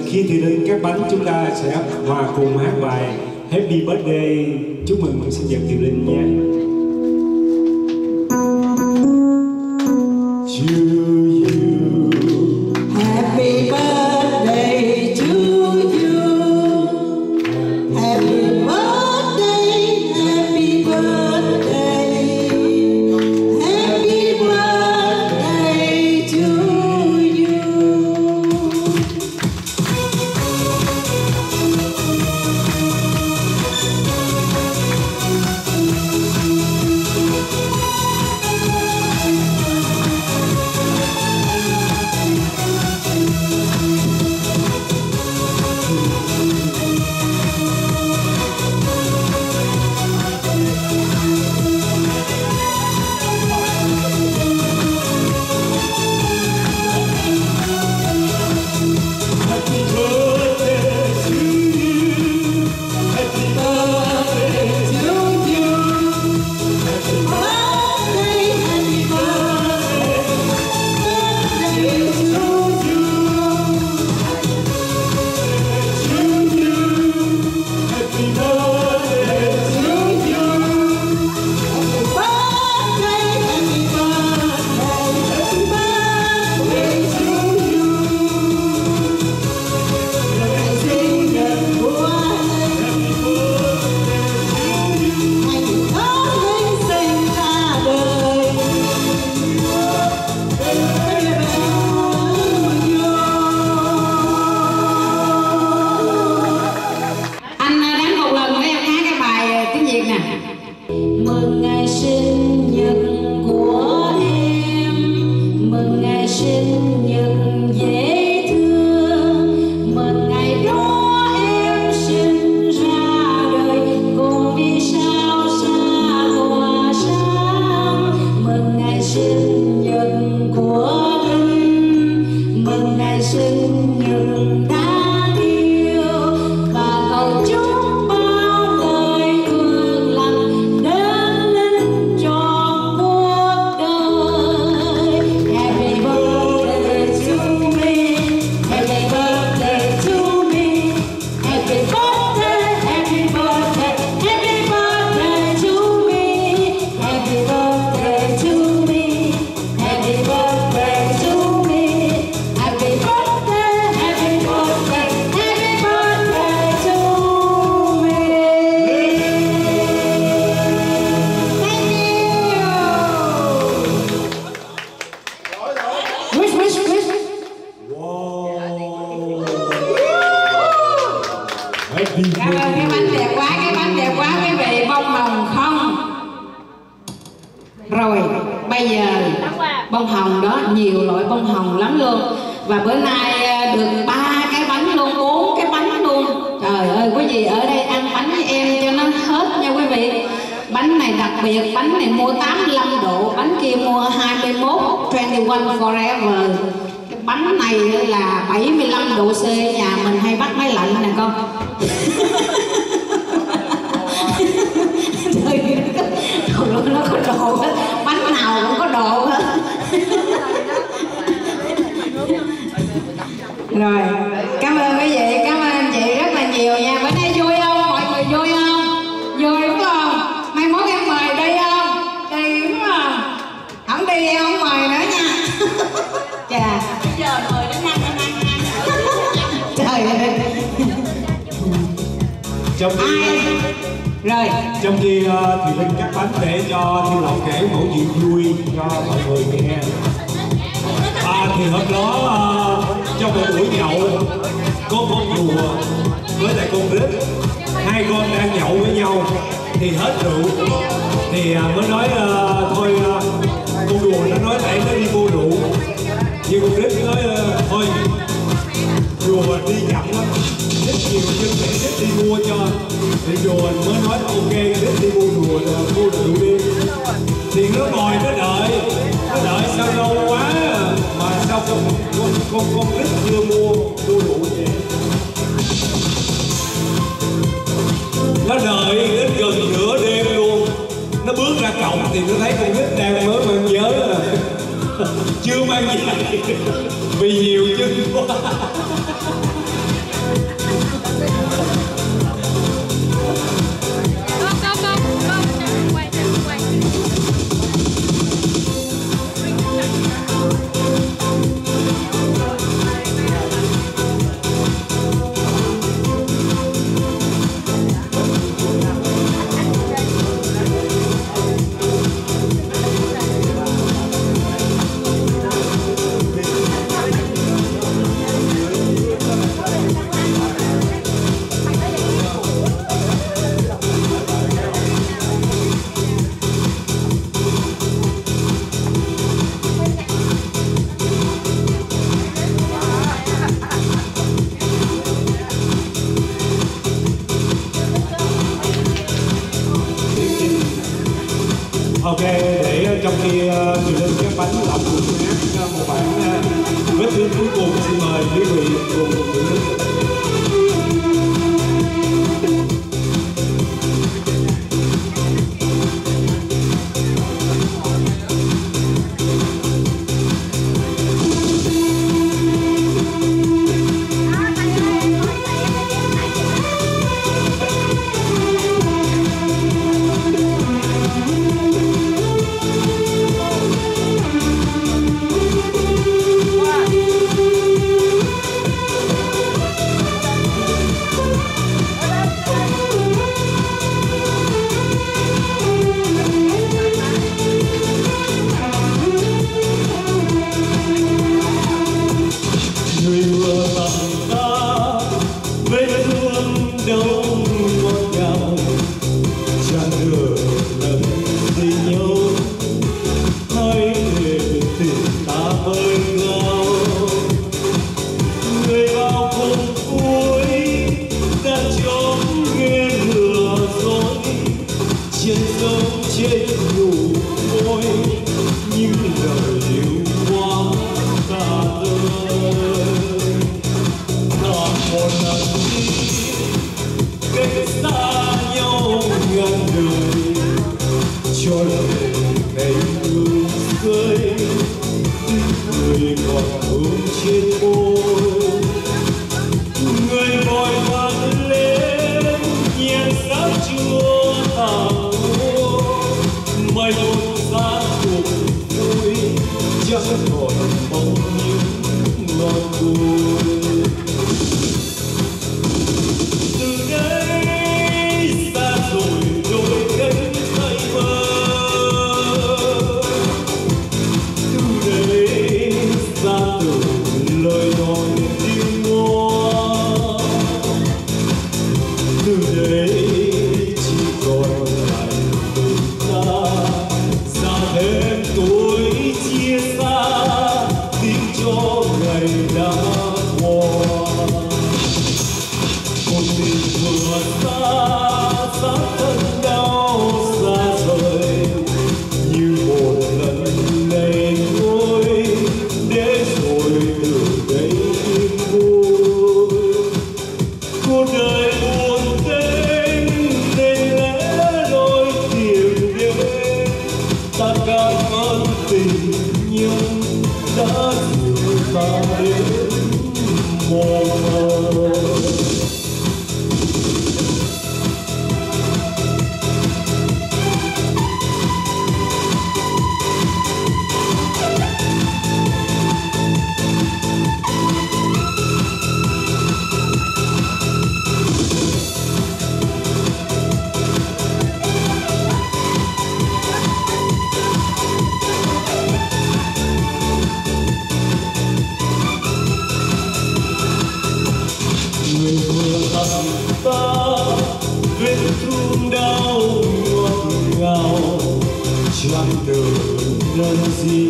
khi thì đến các bánh, chúng ta sẽ hòa cùng hát bài Happy Birthday. Chúc mừng mừng sinh nhật Kiều Linh nhé.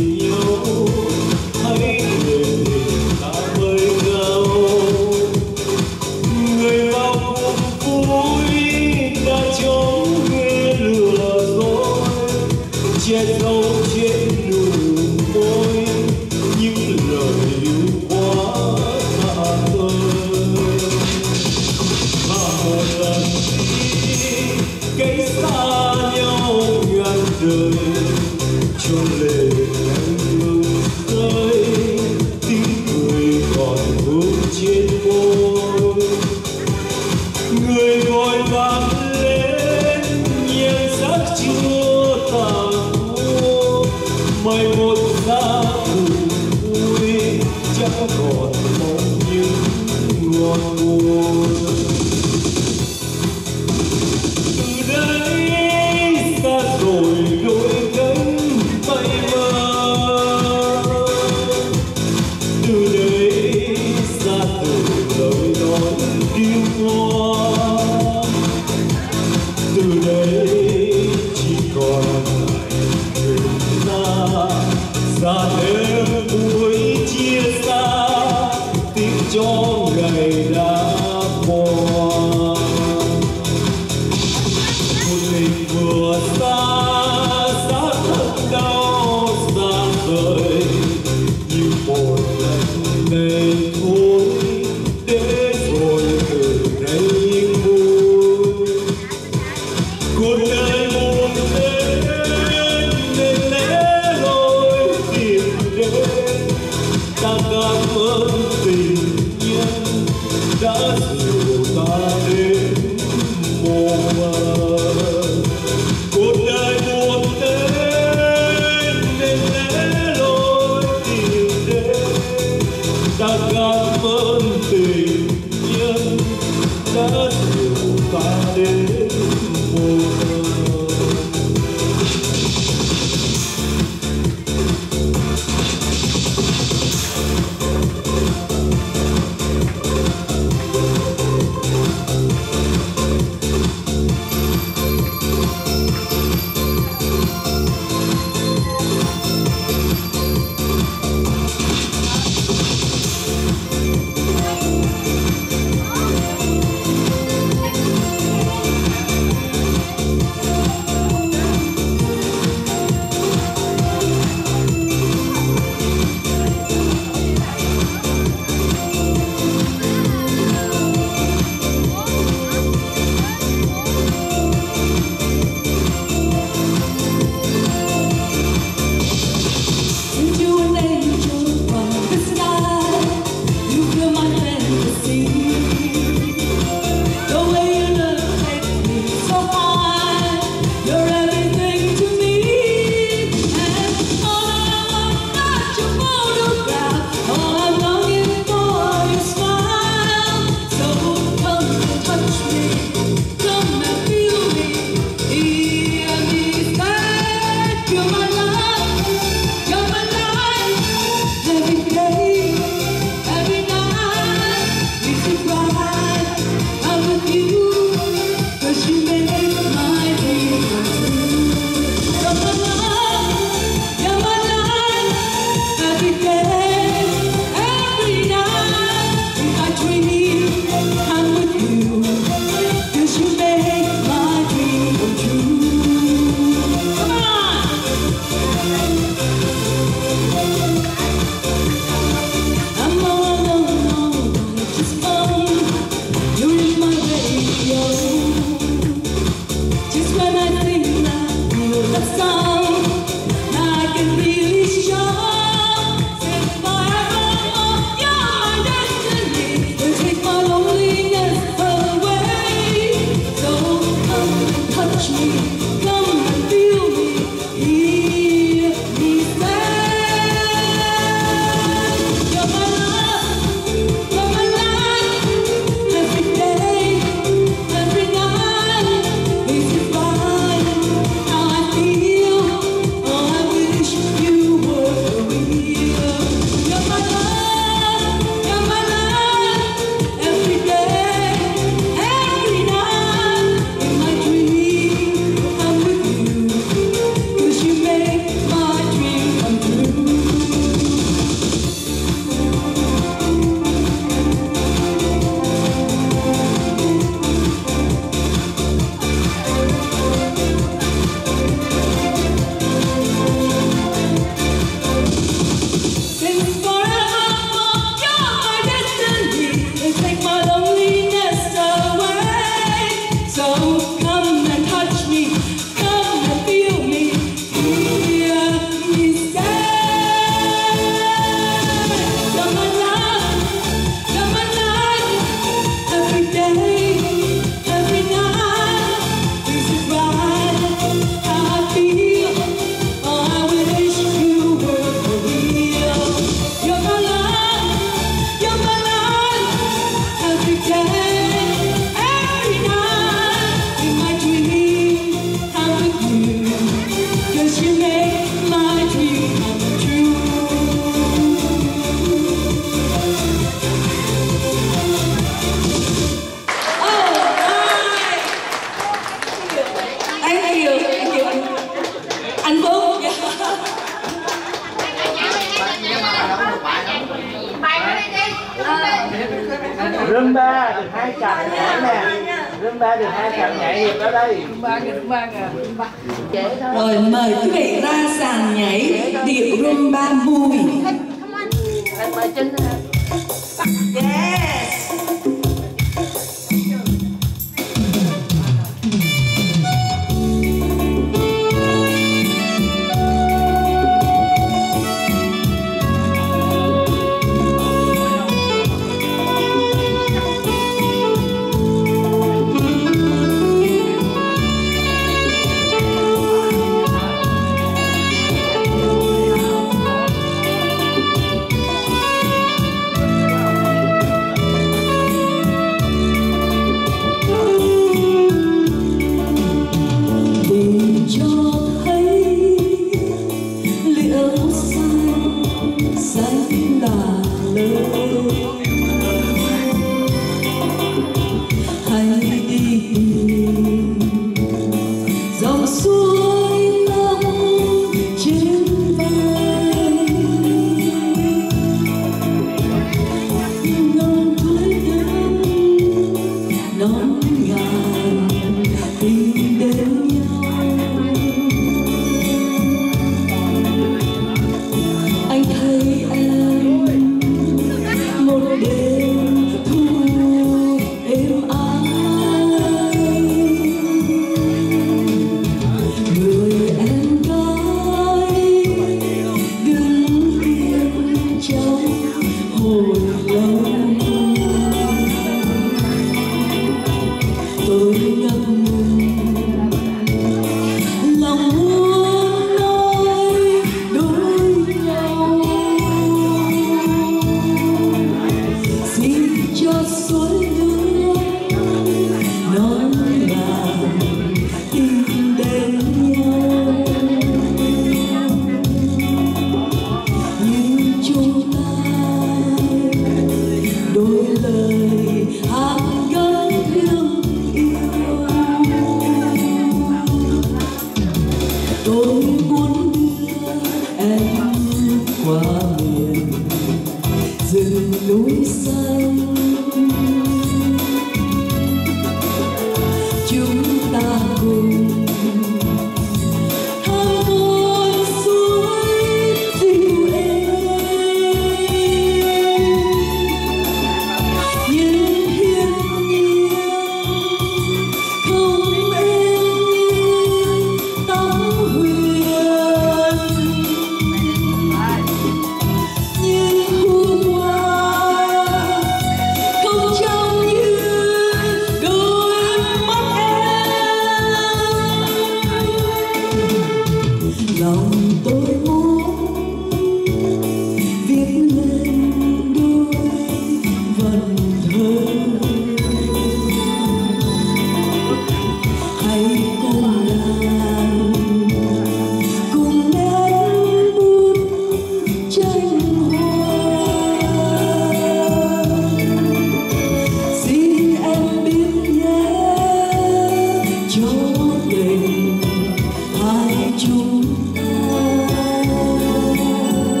Gì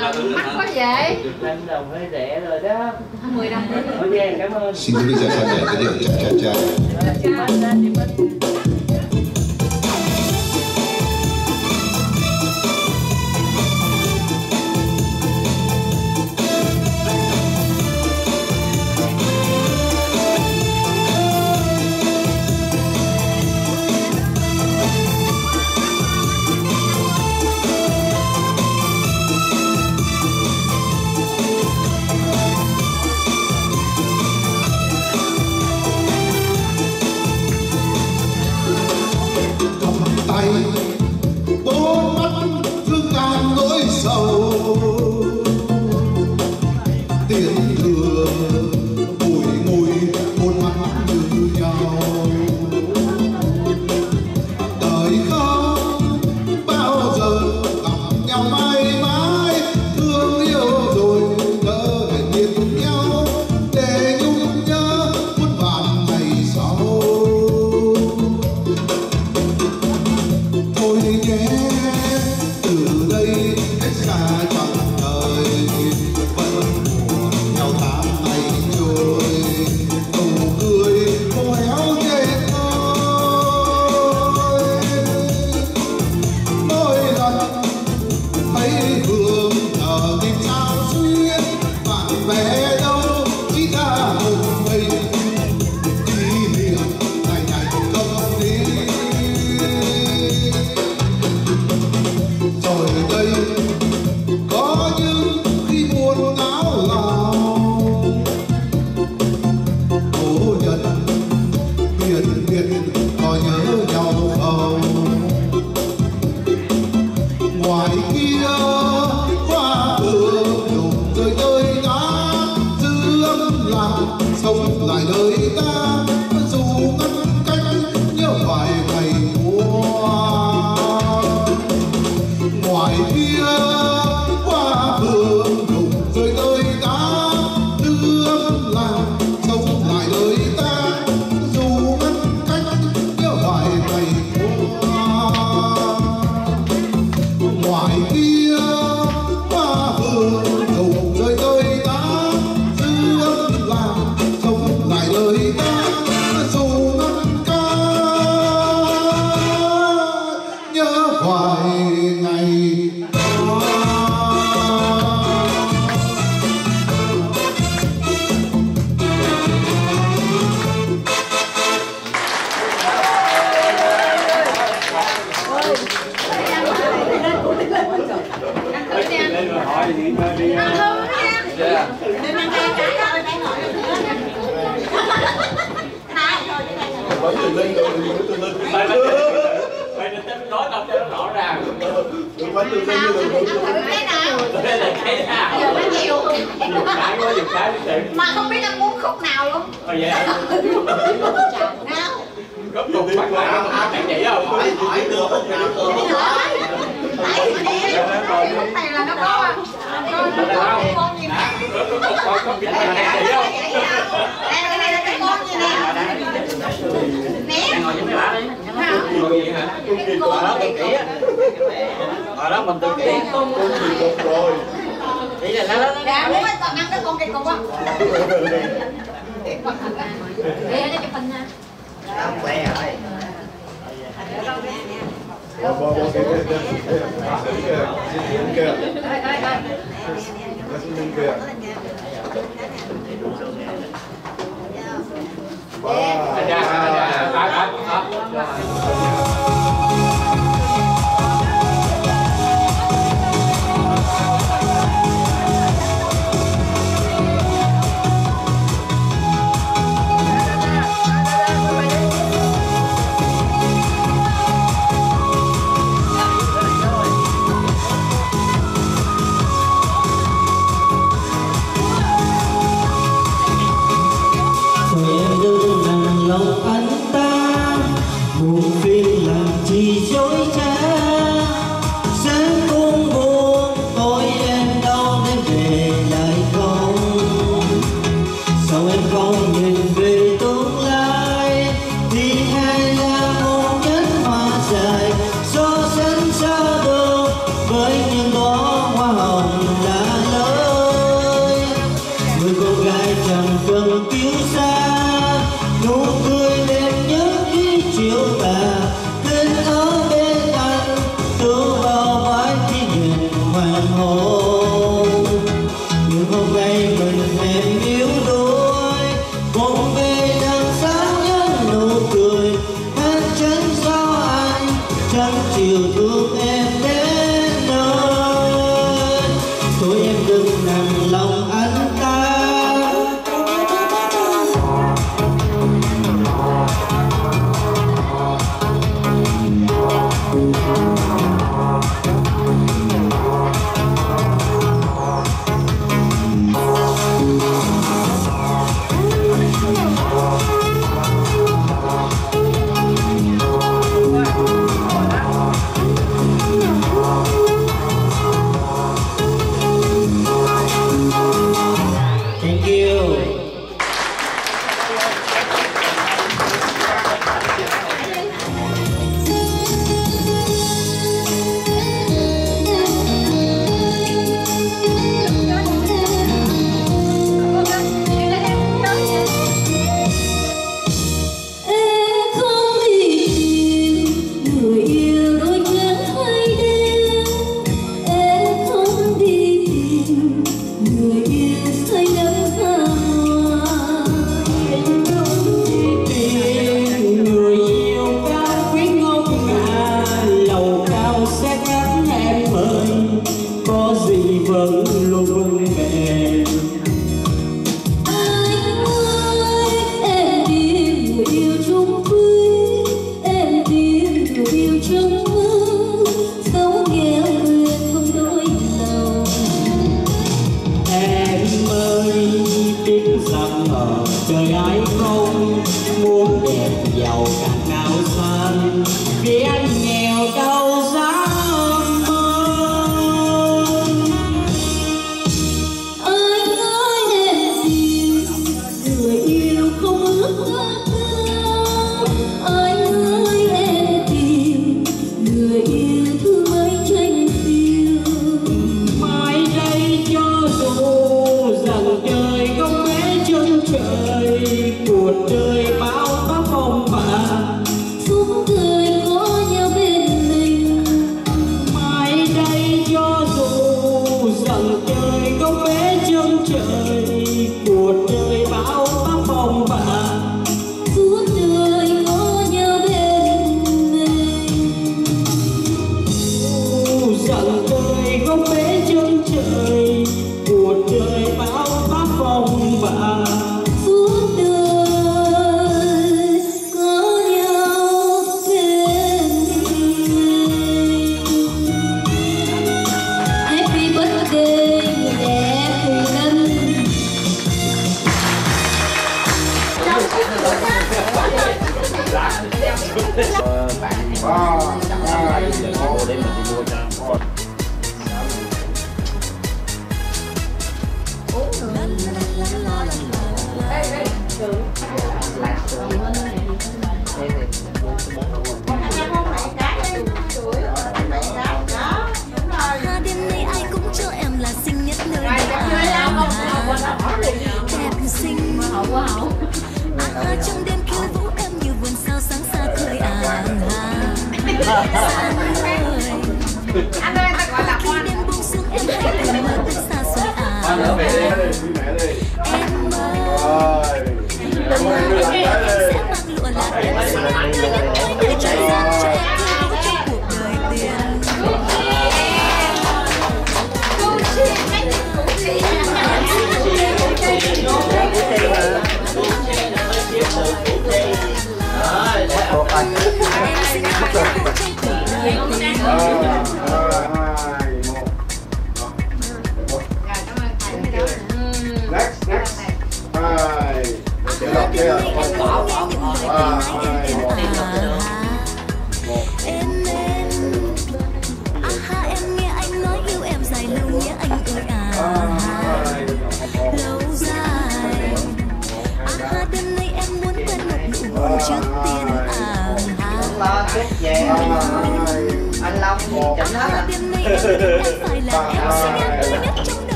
mà mắc quá vậy? mười đồng hơi rẻ rồi đó. 10 đồng. Cảm ơn. Xin quý vị giải sản giải giới thiệu Chào chào chào Chào. Chào. Dạ bố ơi, còn ăn cái con cây cục á Để cho chụp hình nha Không quen rồi Bố bố bố kìa kìa kìa Dính kìa Dính kìa Wow. Ada, ada, ada.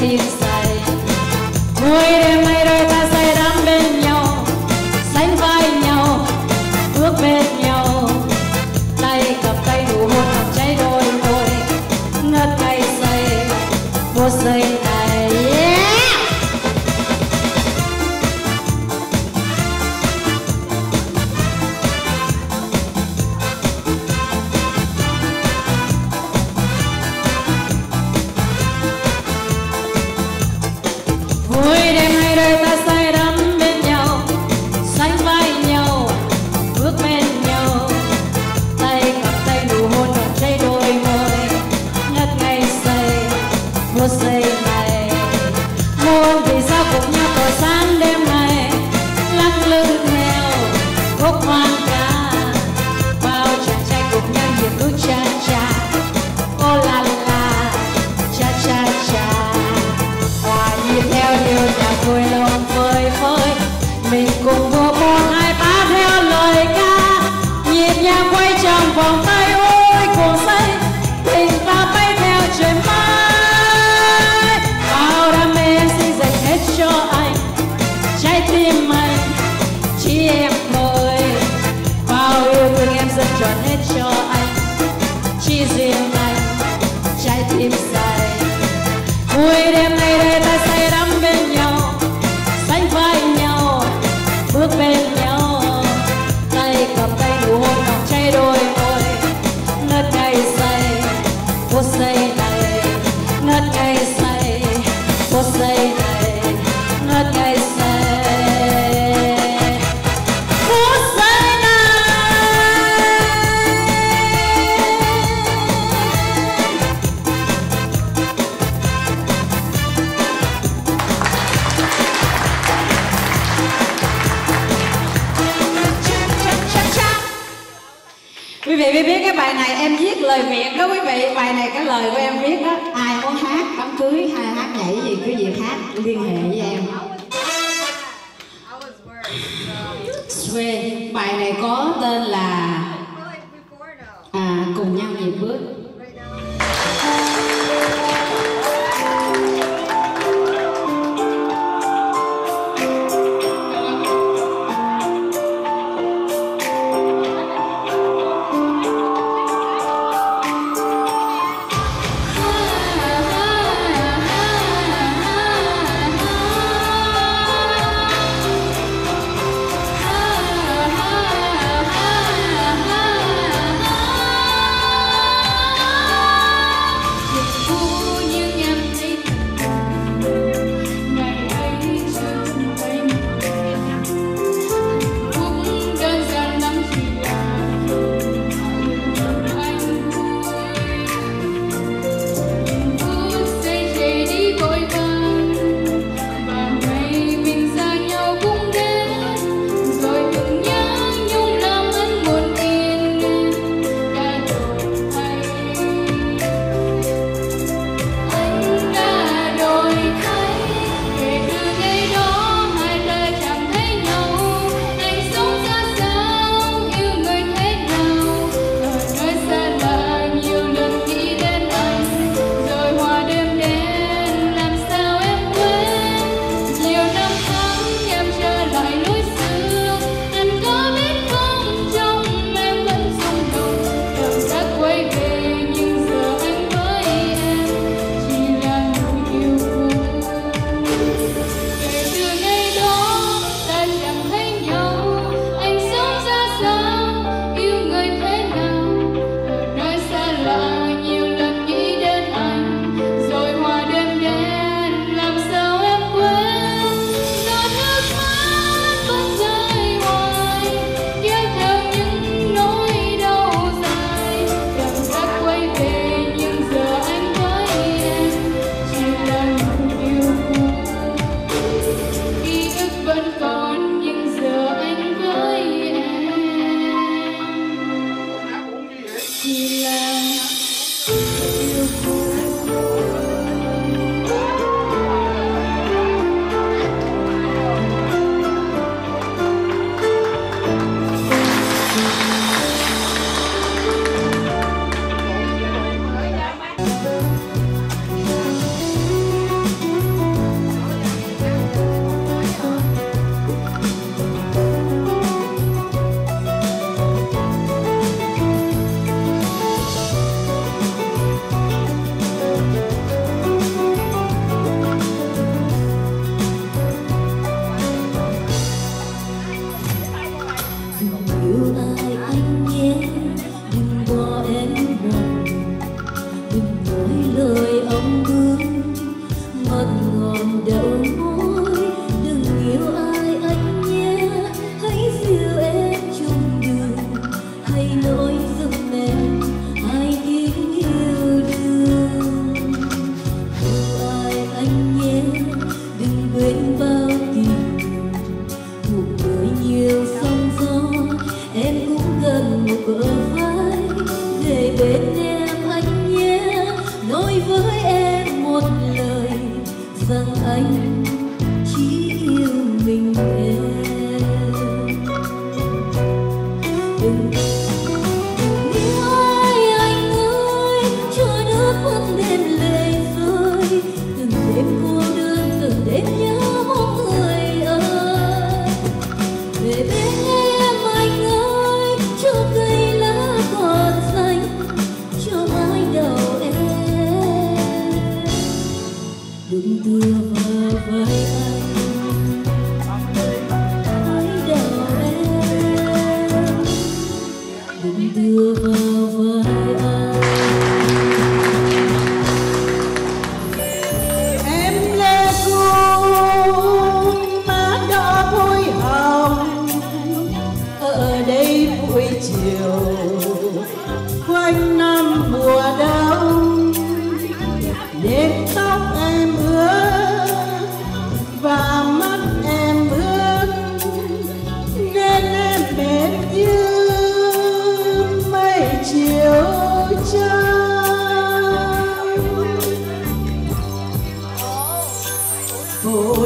Trái tim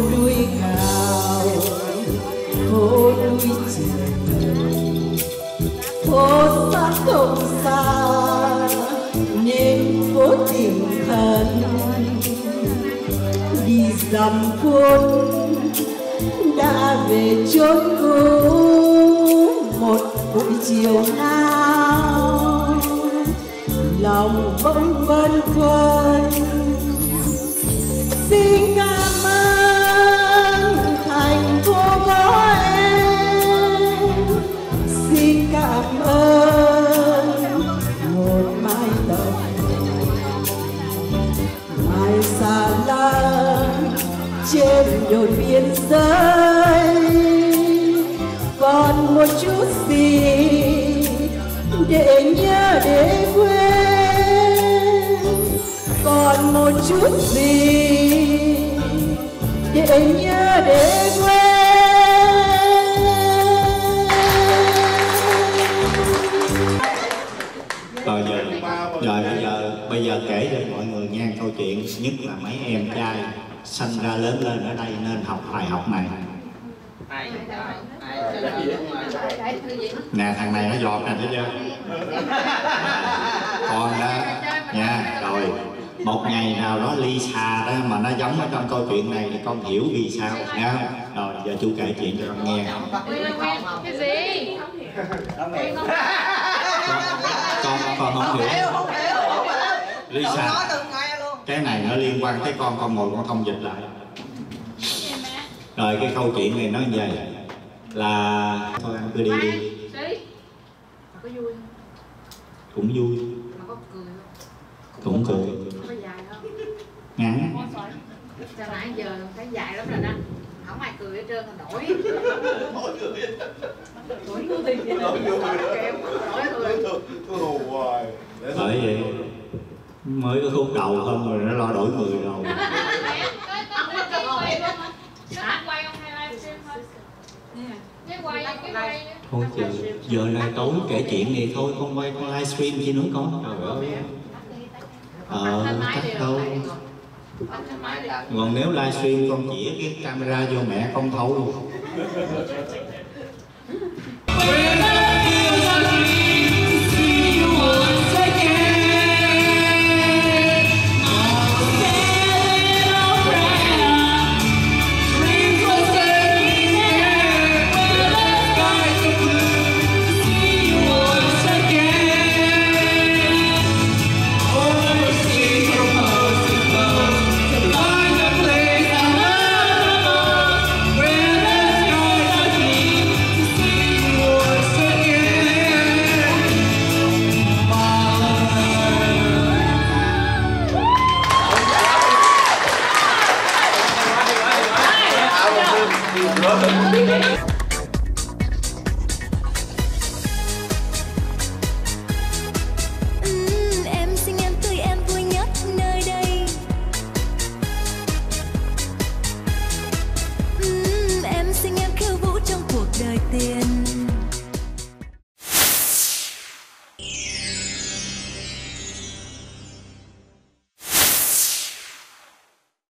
đuôi gào hô đuôi chừng khô xa không xa nên cố tìm thân đi dằm cuốn đã về chốn cũ một buổi chiều nào lòng vẫn vân vân một chút gì để nhớ để quên. Còn một chút gì để nhớ để rồi giờ rồi bây giờ bây giờ kể cho mọi người nghe câu chuyện nhất là mấy em trai sinh ra lớn lên ở đây nên học bài học này nè thằng này nó giọt nè thấy chưa? *laughs* Con đó nha rồi. Một ngày nào đó Lisa đó mà nó giống ở trong câu chuyện này thì con hiểu vì sao nha. Rồi giờ chú kể chuyện cho con nghe. Cái gì? Con con không? Hiểu. Lisa cái này nó liên quan tới con con ngồi con thông dịch lại rồi cái câu chuyện này nó như vậy. Là thôi anh cứ đi đi. Có vui cũng vui. Mà có cười cũng cười. không có dài không ngắn cho nãy giờ thấy dài lắm rồi đó. Không ai cười hết trơn là nổi *laughs* nổi người nổi người nổi người bởi vậy mới có khúc đầu không rồi nó lo đổi người rồi thôi? Giờ giờ này tối kể chuyện này thôi con quay con livestream chi nữa con. Trời ơi. Ờ chắc đâu còn nếu livestream con chỉ cái camera vô mẹ con thôi